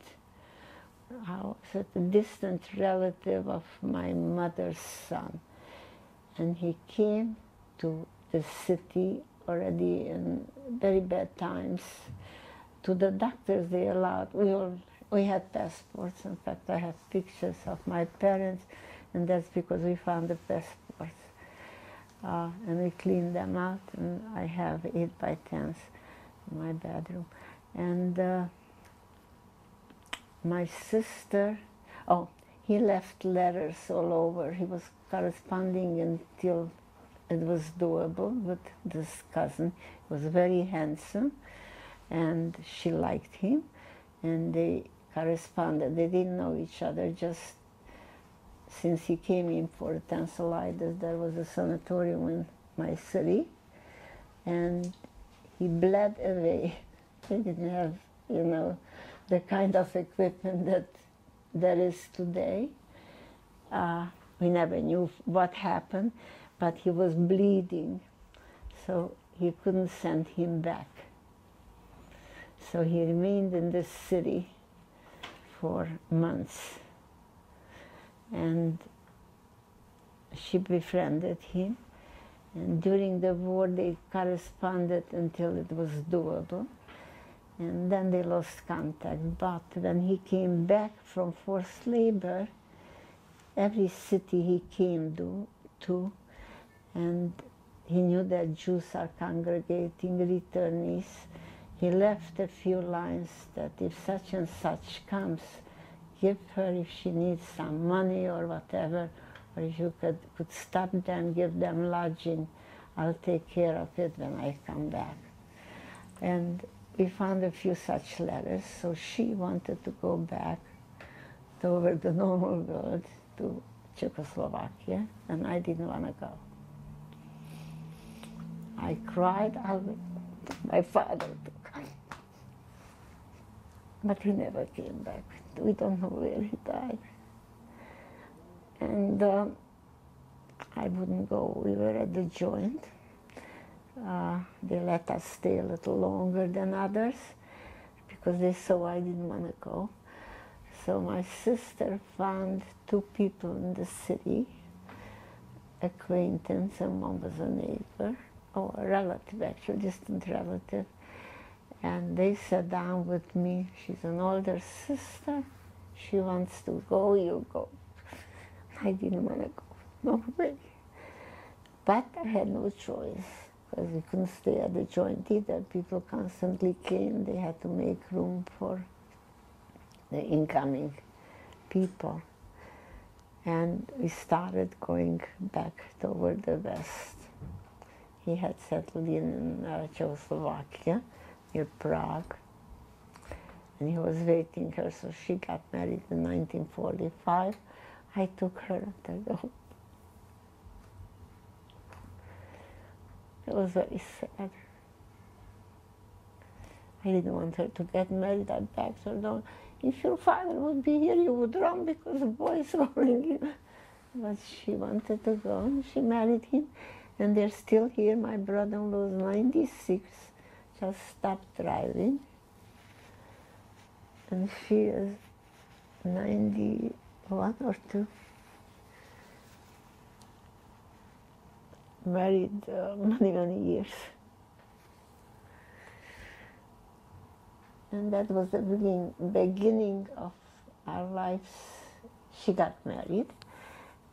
how is it, a distant relative of my mother's son. And he came to the city already in very bad times. To the doctors, they allowed, we, all, we had passports. In fact, I have pictures of my parents, and that's because we found the passports. Uh, and we cleaned them out, and I have 8 by 10s in my bedroom. And uh, my sister, oh, he left letters all over. He was corresponding until it was doable with this cousin. He was very handsome, and she liked him, and they corresponded. They didn't know each other, just since he came in for tonsillitis, there was a sanatorium in my city, and he bled away. <laughs> He didn't have, you know, the kind of equipment that there is today. Uh, we never knew what happened, but he was bleeding, so he couldn't send him back. So he remained in this city for months. And she befriended him. And during the war, they corresponded until it was doable and then they lost contact. But when he came back from forced labor, every city he came to, to and he knew that Jews are congregating returnees. He left a few lines that if such and such comes, give her if she needs some money or whatever, or if you could, could stop them, give them lodging. I'll take care of it when I come back. And we found a few such letters, so she wanted to go back over the <laughs> normal world to Czechoslovakia, and I didn't want to go. I cried, I my father to come. <laughs> But he never came back. We don't know where he died. And uh, I wouldn't go. We were at the joint. Uh, they let us stay a little longer than others because they saw I didn't want to go. So my sister found two people in the city, acquaintance, and one was a neighbor, or a relative, actually, distant relative. And they sat down with me. She's an older sister. She wants to go, you go. <laughs> I didn't want to go, <laughs> no way. But I had no choice because we couldn't stay at the joint either. People constantly came. They had to make room for the incoming people. And we started going back toward the west. He had settled in uh, Czechoslovakia, near Prague. And he was waiting her, so she got married in 1945. I took her after the It was very sad. I didn't want her to get married. I begged her, don't. If your father would be here, you would run because the boys were <laughs> calling you. But she wanted to go, and she married him. And they're still here. My brother-in-law is 96, just stopped driving. And she is 91 or 2. Married uh, many, many years. And that was the beginning, beginning of our lives. She got married,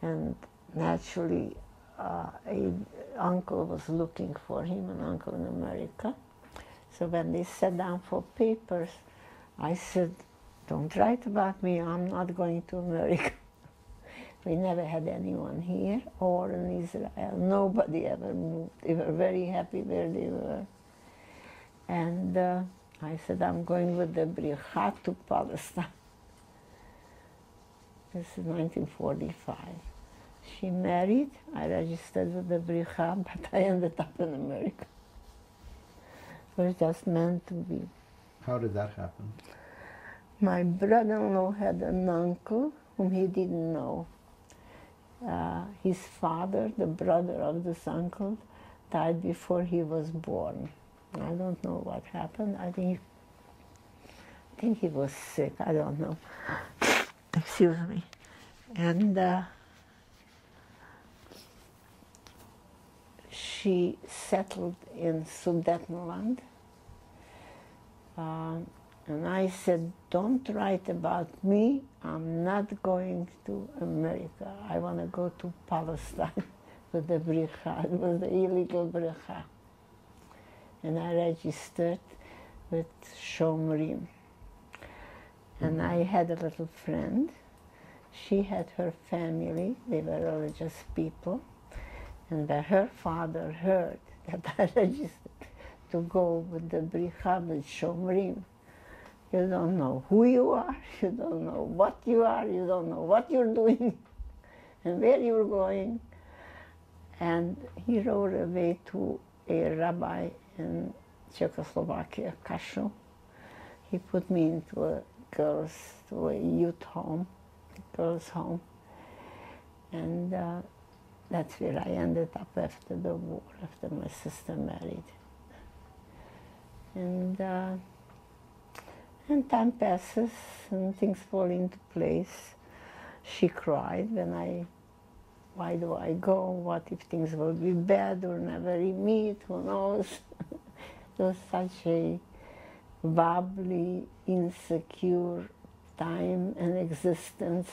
and naturally, uh, a uncle was looking for him, an uncle in America. So when they sat down for papers, I said, don't write about me, I'm not going to America. <laughs> we never had anyone here or in Israel. Nobody ever moved. They were very happy where they were. And uh, I said, I'm going with the Bricha to Palestine. <laughs> This is 1945. She married, I registered with the Bricha, <laughs> but I ended up in America. Was just meant to be. How did that happen? My brother-in-law had an uncle whom he didn't know. Uh, his father, the brother of this uncle, died before he was born. I don't know what happened. I think, I think he was sick. I don't know. Excuse me. And uh, she settled in Sudetenland. Um, and I said, don't write about me. I'm not going to America. I want to go to Palestine <laughs> with the Bricha. <laughs> It was the illegal Bricha and I registered with Shomrim. And I had a little friend. She had her family, they were religious people. And her father heard that <laughs> I registered to go with the Bricha with Shomrim. You don't know who you are, <laughs> you don't know what you are, you don't know what you're doing <laughs> and where you're going. And he wrote away to a rabbi in Czechoslovakia, Kashu. He put me into a girls, to a youth home, girls' home. And uh, that's where I ended up after the war, after my sister married. And, uh, and time passes and things fall into place. She cried when I, why do I go? What if things will be bad or never meet? Who knows? <laughs> it was such a wobbly, insecure time and existence,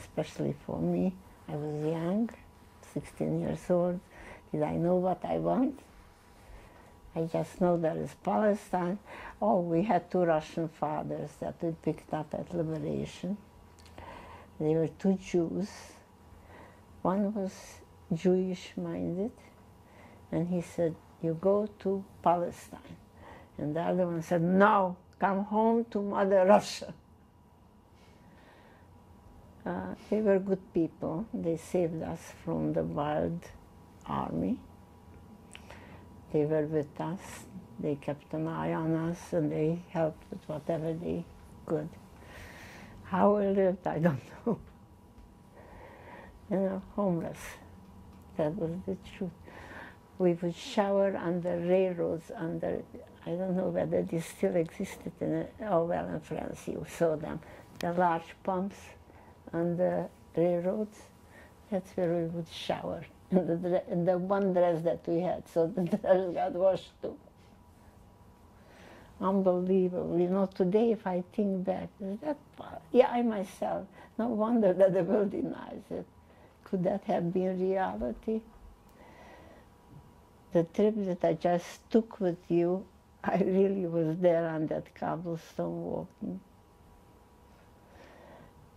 especially for me. I was young, 16 years old. Did I know what I want? I just know there is Palestine. Oh, we had two Russian fathers that we picked up at liberation. They were two Jews. One was Jewish minded, And he said, You go to Palestine. And the other one said, No, come home to Mother Russia. Uh, they were good people. They saved us from the wild army. They were with us. They kept an eye on us and they helped with whatever they could. How we lived, I don't <laughs> know. You know, homeless. That was the truth. We would shower under railroads, under, I don't know whether they still existed in, oh well, in France you saw them. The large pumps on the railroads, that's where we would shower. <laughs> In the, in the one dress that we had, so <laughs> the dress got washed too. Unbelievable. You know, today if I think back, that, yeah, I myself, no wonder that the world denies it. Could that have been reality? The trip that I just took with you, I really was there on that cobblestone walking.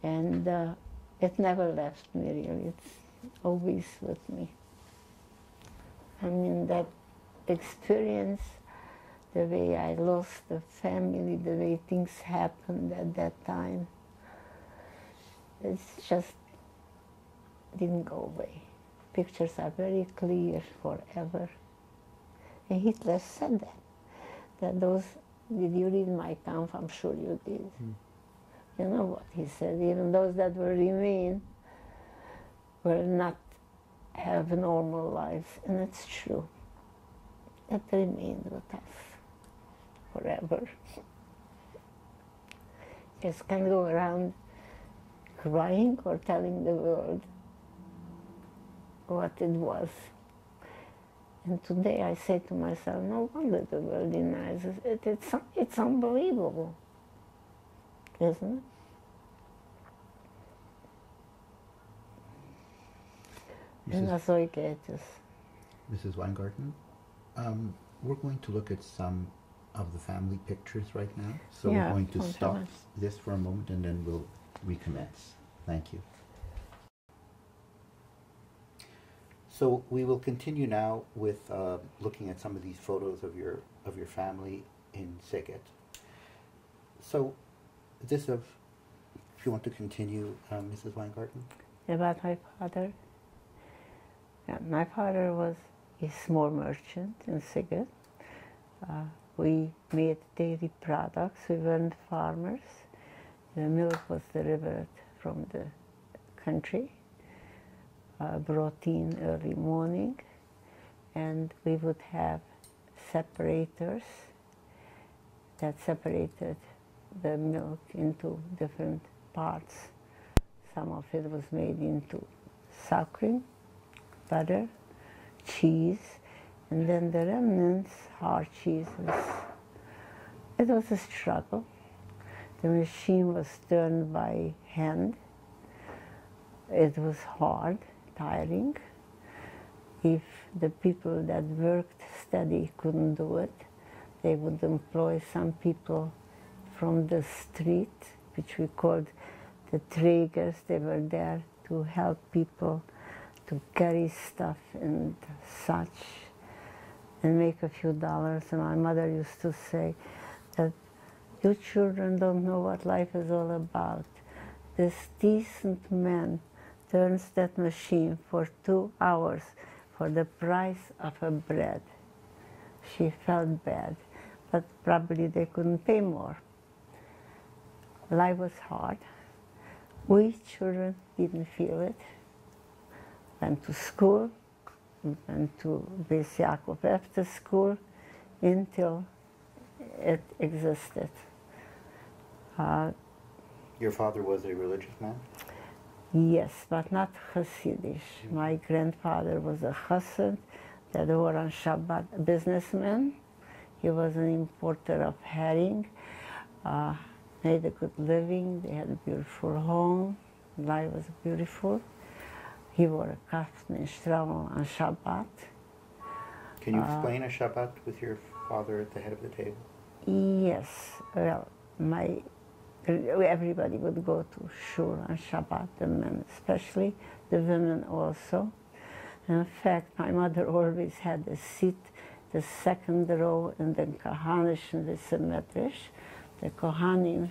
And uh, it never left me really. It's always with me. I mean, that experience, the way I lost the family, the way things happened at that time, it's just didn't go away. Pictures are very clear forever. And Hitler said that, that those, did you read Mein Kampf? I'm sure you did. Mm. You know what he said, even those that will remain will not have normal lives, and it's true. That remained with us forever. Just can't go around crying or telling the world what it was. And today I say to myself, no wonder the world denies it. It's, it's unbelievable, isn't it? And that's is. Mrs. Weingarten, um, we're going to look at some of the family pictures right now. So Yeah, we're going to stop this for a moment and then we'll recommence. Thank you. So we will continue now with uh, looking at some of these photos of your of your family in Sighet. So this of, if you want to continue, uh, Mrs. Weingarten. About my father. Yeah, my father was a small merchant in Sighet. Uh, we made dairy products. We weren't farmers. The milk was delivered from the country, uh, brought in early morning, and we would have separators that separated the milk into different parts. Some of it was made into cream, butter, cheese, and then the remnants, hard cheeses. It was a struggle. The machine was turned by hand. It was hard, tiring. If the people that worked steady couldn't do it, they would employ some people from the street, which we called the Trägers. They were there to help people to carry stuff and such and make a few dollars. And my mother used to say that you children don't know what life is all about. This decent man turns that machine for two hours for the price of a bread. She felt bad, but probably they couldn't pay more. Life was hard. We children didn't feel it. Went to school, went to Beis Yaakov after school until it existed. Uh, Your father was a religious man? Yes, but not Hasidish. My grandfather was a Hasid, that were on Shabbat businessman. He was an importer of herring, uh, made a good living. They had a beautiful home. Life was beautiful. He wore a kaftan and shtreimel on Shabbat. Can you uh, explain a Shabbat with your father at the head of the table? Yes, well, my everybody would go to shul on Shabbat, the men especially, the women also. In fact, my mother always had a seat, the second row in the Kahanischen Medrash. The Kohanim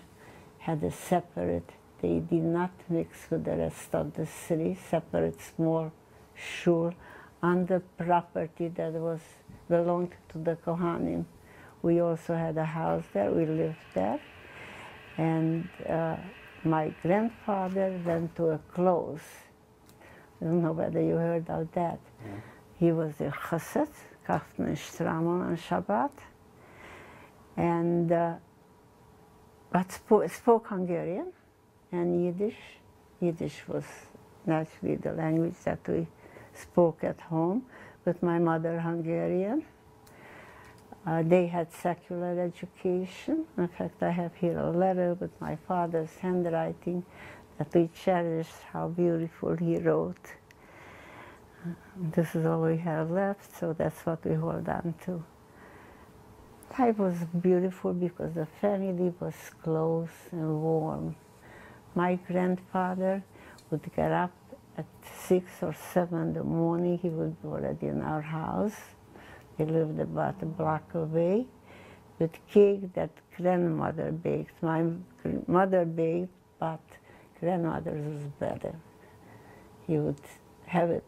had a separate, they did not mix with the rest of the city, separate small shul on the property that was belonged to the Kohanim. We also had a house there, we lived there. And uh, my grandfather went to a close. I don't know whether you heard of that. Yeah. He was a chassid, Kaftan Stramon on Shabbat. And uh, but spoke, Hungarian and Yiddish. Yiddish was naturally the language that we spoke at home with my mother Hungarian. Uh, they had secular education. In fact, I have here a letter with my father's handwriting that we cherish how beautiful he wrote. Uh, this is all we have left, so that's what we hold on to. Life was beautiful because the family was close and warm. My grandfather would get up at six or seven in the morning. He would be already in our house they lived about a block away with cake that grandmother baked. My mother baked, but grandmother's was better. He would have it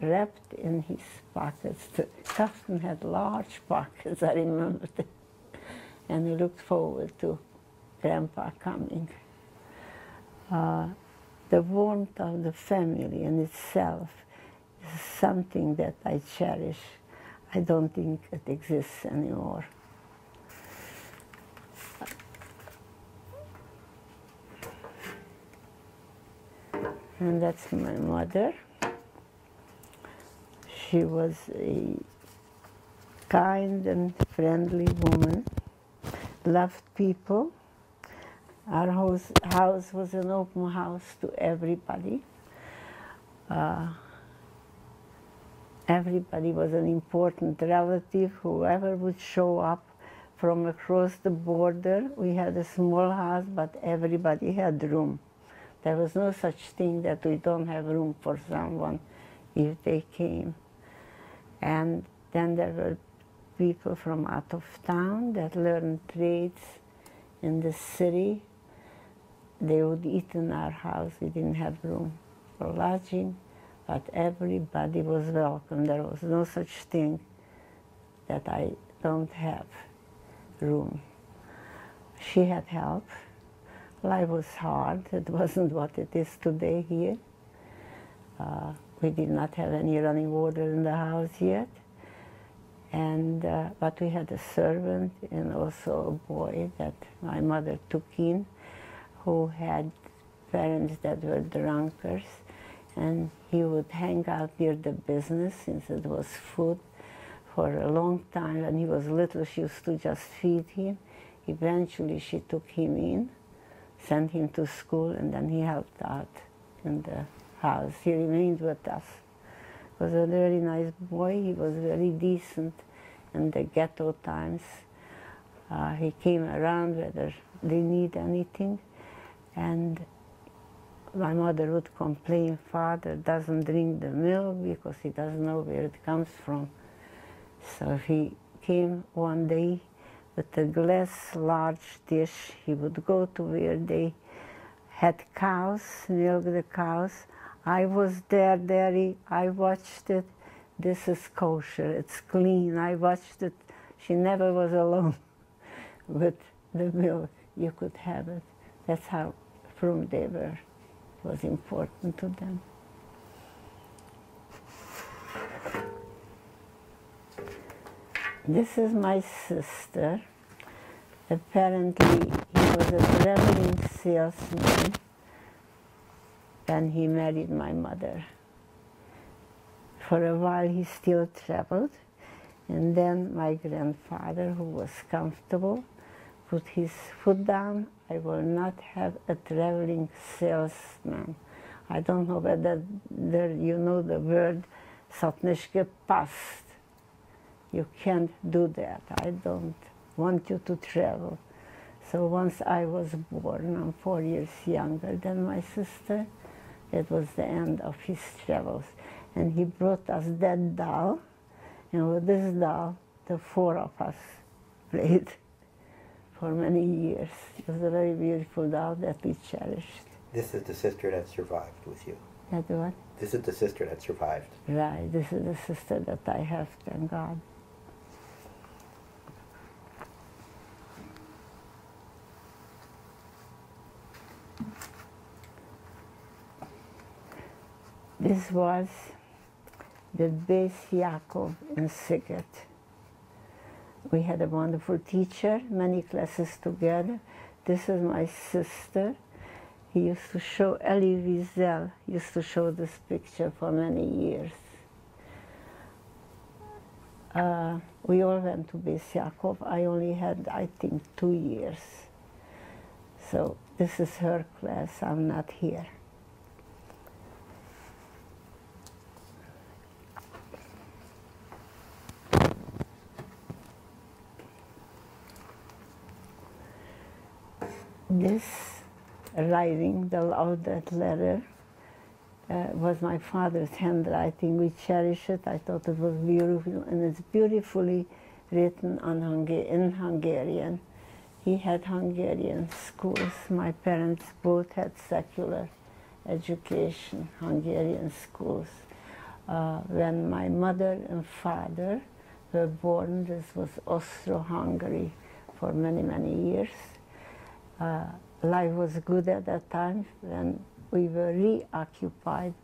wrapped in his pockets. The had large pockets, I remember that. And he looked forward to grandpa coming. Uh, the warmth of the family in itself is something that I cherish. I don't think it exists anymore. And that's my mother. She was a kind and friendly woman, loved people. Our house, house was an open house to everybody. Uh, Everybody was an important relative, whoever would show up from across the border. We had a small house, but everybody had room. There was no such thing that we don't have room for someone if they came. And then there were people from out of town that learned trades in the city. They would eat in our house. We didn't have room for lodging but everybody was welcome. There was no such thing that I don't have room. She had help. Life was hard. It <laughs> wasn't what it is today here. Uh, we did not have any running water in the house yet. And, uh, but we had a servant and also a boy that my mother took in who had parents that were drunkards and he would hang out near the business since it was food for a long time. When he was little, she used to just feed him. Eventually, she took him in, sent him to school, and then he helped out in the house. He remained with us. He was a very nice boy. He was very decent in the ghetto times. Uh, he came around whether they need anything, and my mother would complain, father doesn't drink the milk because he doesn't know where it comes from. So he came one day with a glass large dish. He would go to where they had cows, milk the cows. I was there, Daddy. I watched it. This is kosher. It's clean. I watched it. She never was alone <laughs> with the milk. You could have it. That's how from they were was important to them. This is my sister. Apparently, he was a traveling salesman when he married my mother. For a while, he still traveled, and then my grandfather, who was comfortable, put his foot down I will not have a traveling salesman. I don't know whether there, you know the word Satnishke past. You can't do that. I don't want you to travel. So once I was born, I'm four years younger than my sister, it was the end of his travels. And he brought us that doll, and with this doll, the four of us <laughs> played for many years. It was a very beautiful doll that we cherished. This is the sister that survived with you. That what? This is the sister that survived. Right, this is the sister that I have, thank God. This was the Beis Yaakov in Sighet. We had a wonderful teacher, many classes together. This is my sister. He used to show, Elie Wiesel used to show this picture for many years. Uh, we all went to Beis Yaakov. I only had, I think, two years. So this is her class. I'm not here. This writing, the Laudet letter, uh, was my father's handwriting. We cherish it. I thought it was beautiful, and it's beautifully written Hunga- in Hungarian. He had Hungarian schools. My parents both had secular education, Hungarian schools. Uh, when my mother and father were born, this was Austro-Hungary for many, many years. Uh, life was good at that time when we were reoccupied.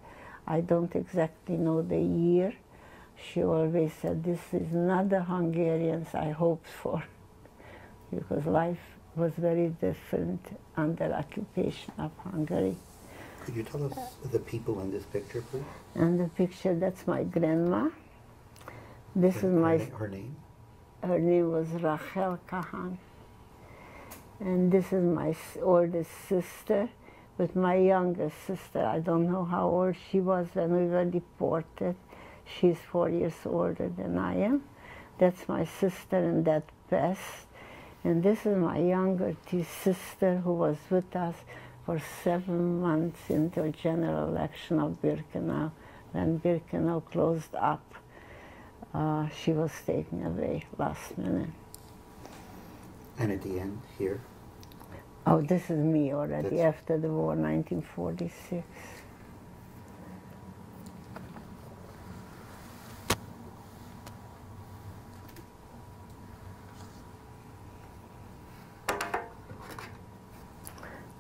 I don't exactly know the year. She always said, this is not the Hungarians I hoped for, <laughs> because life was very different under occupation of Hungary. Could you tell us the people in this picture, please? And the picture, that's my grandma. This is my, her, her name? her name was Rachel Kahan. And this is my oldest sister with my youngest sister. I don't know how old she was when we were deported. She's four years older than I am. That's my sister in that passed. And this is my younger sister who was with us for seven months until general election of Birkenau. When Birkenau closed up, uh, she was taken away last minute. And at the end, here, Oh, this is me already That's- after the war, 1946.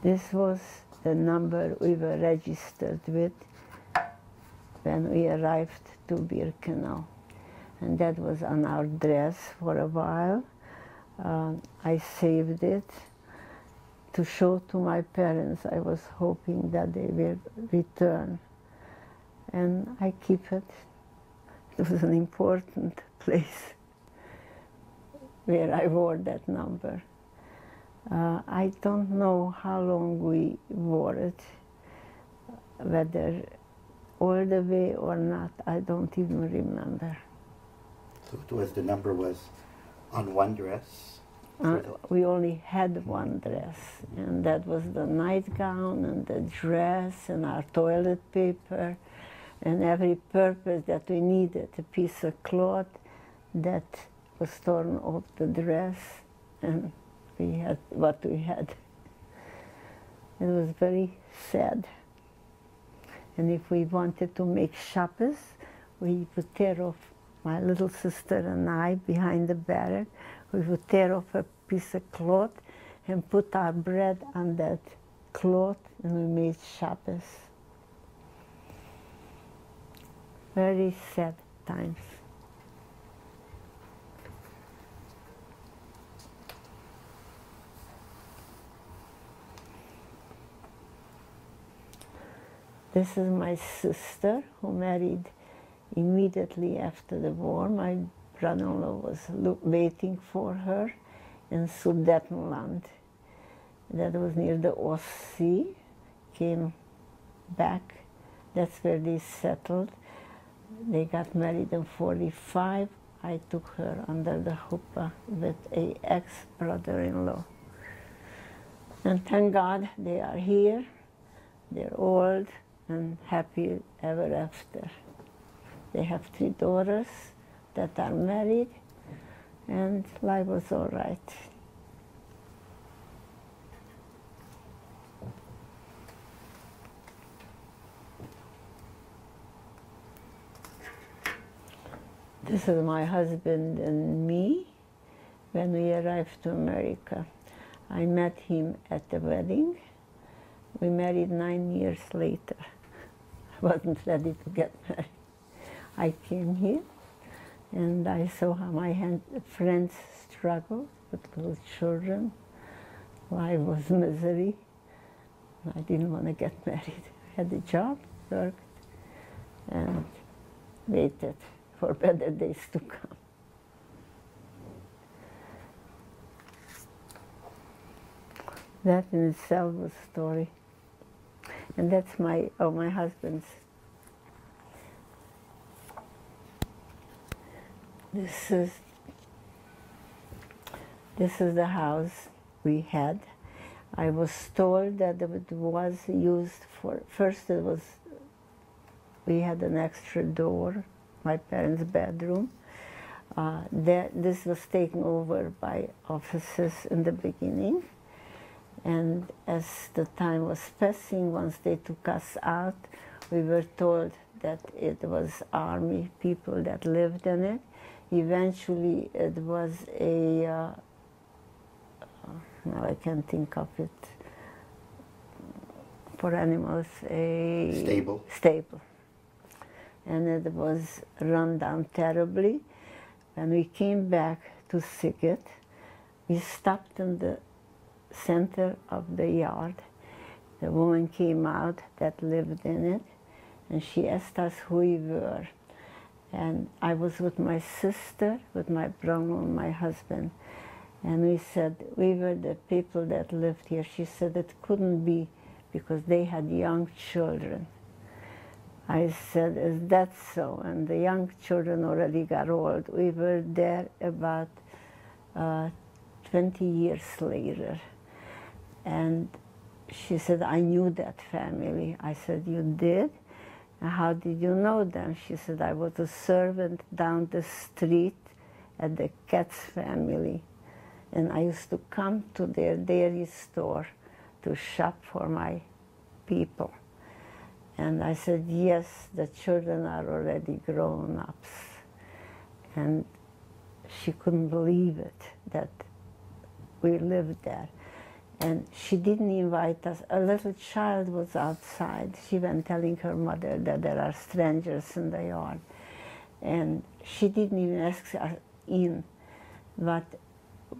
This was the number we were registered with when we arrived to Birkenau. And that was on our dress for a while. Um, I saved it to show to my parents. I was hoping that they will return. And I keep it. It was an important <laughs> place where I wore that number. Uh, I don't know how long we wore it, whether all the way or not, I don't even remember. so it was the number was on one dress. Uh, we only had one dress, and that was the nightgown and the dress and our toilet paper and every purpose that we needed. A piece of cloth that was torn off the dress, and we had what we had. It was very sad. And if we wanted to make Shabbos, we would tear off, my little sister and I, behind the barrack, we would tear off a piece of cloth and put our bread on that cloth, and we made Shabbos. Very sad times. This is my sister who married immediately after the war. My brother-in-law was waiting for her in Sudetenland. That was near the Ostsee. Came back. That's where they settled. They got married in 45. I took her under the chuppah with a ex-brother-in-law. And thank God they are here. They're old and happy ever after. They have three daughters that are married, and life was all right. This is my husband and me when we arrived to America. I met him at the wedding. We married nine years later. <laughs> I wasn't ready to get married. I came here and I saw how my hand, friends struggled with little children. Life was misery. I didn't want to get <laughs> married. I had a job, worked, and waited for <laughs> better days to come. That in itself was a story. And that's my, oh, my husband's. This is, this is the house we had. I was told that it was used for, first it was, we had an extra door, my parents' bedroom. Uh, that, this was taken over by officers in the beginning. And as the time was passing, once they took us out, we were told that it was army people that lived in it. Eventually, it was a, uh, now I can't think of it, for animals, a Stable. Stable. And it was run down terribly. When we came back to Sighet, we stopped in the center of the yard. The woman came out that lived in it, and she asked us who we were. And I was with my sister, with my brother my husband. And we said, we were the people that lived here. She said it couldn't be because they had young children. I said, is that so? And the young children already got old. We were there about uh, 20 years later. And she said, I knew that family. I said, you did? How did you know them? She said, I was a servant down the street at the Katz family. And I used to come to their dairy store to shop for my people. And I said, yes, the children are already grown ups. And she couldn't believe it, that we lived there. And she didn't invite us. A little child was outside. She went telling her mother that there are strangers in the yard. And she didn't even ask us in. But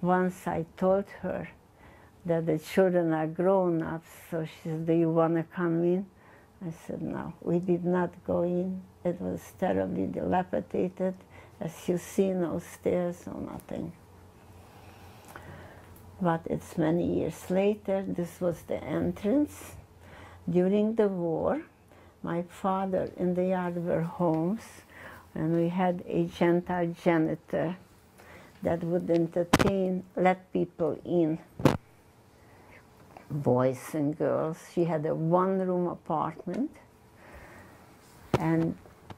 once I told her that the children are grown up, so she said, do you want to come in? I said, no. We did not go in. It was terribly dilapidated. As you see, no stairs, no nothing. But it's many years later, this was the entrance. During the war, my father in the yard were homes, and we had a Gentile janitor that would entertain, let people in, boys and girls. She had a one-room apartment, and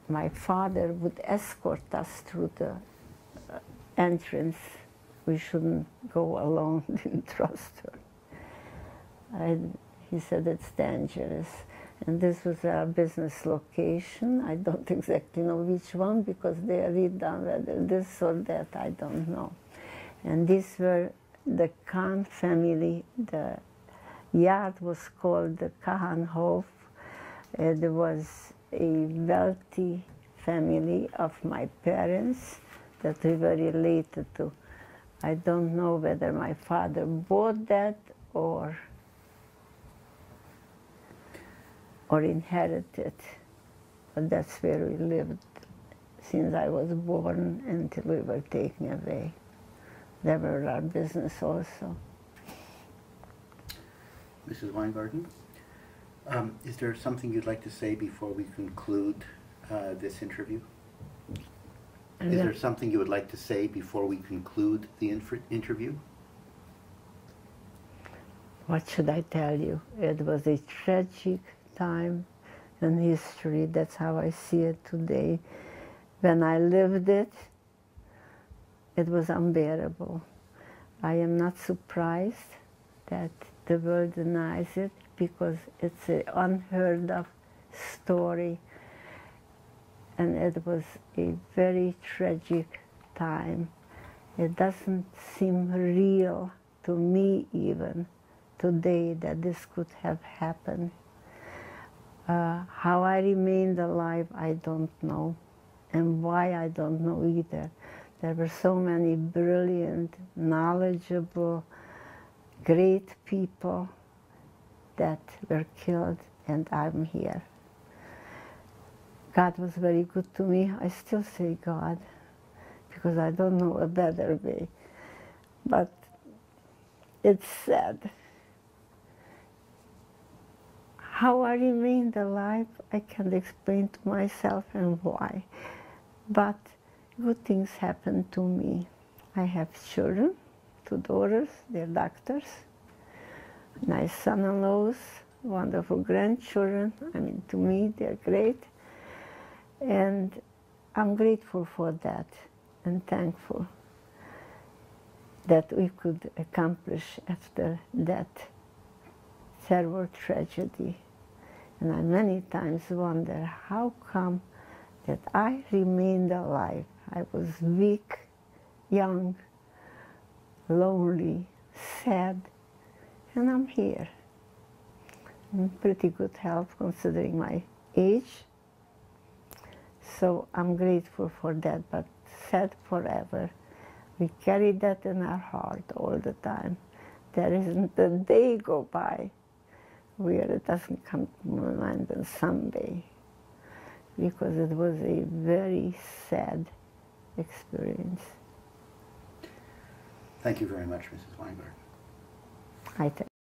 my father would escort us through the uh, entrance we shouldn't go alone, <laughs> didn't trust her. And he said it's dangerous. And this was our business location. I don't <laughs> exactly know which one because they read down whether this or that, I don't know. And these were the Kahn family. The yard was called the Kahnhof. It was a wealthy family of my parents that we were related to. I don't know whether my father bought that or or inherited, but that's where we lived since I was born until we were taken away. There were our business also. Mrs. Weingarten, um, is there something you'd like to say before we conclude uh, this interview? Is there something you would like to say before we conclude the interview? What should I tell you? It was a tragic time in history. That's how I see it today. when I lived it, it was unbearable. I am not surprised that the world denies it because it's an unheard of story and it was a very tragic time. It doesn't seem real to me even today that this could have happened. Uh, how I remained alive, I don't know, and why I don't know either. There were so many brilliant, knowledgeable, great people that were killed, and I'm here. God was very good to me. I still say God because I don't know a better way. But it's sad. How I remained alive, I can't explain to myself and why. But good things happened to me. I have children, two daughters, they're doctors, nice son-in-laws, wonderful grandchildren. I mean, to me, they're great. And I'm grateful for that and thankful that we could accomplish after that terrible tragedy. And I many times wonder how come that I remained alive. I was weak, young, lonely, sad, and I'm here. In pretty good health considering my age. So I'm grateful for that, but sad forever. We carry that in our heart all the time. There isn't a day go by where it doesn't come to my mind on someday because it was a very sad experience. Thank you very much, Mrs. Weingarten. I.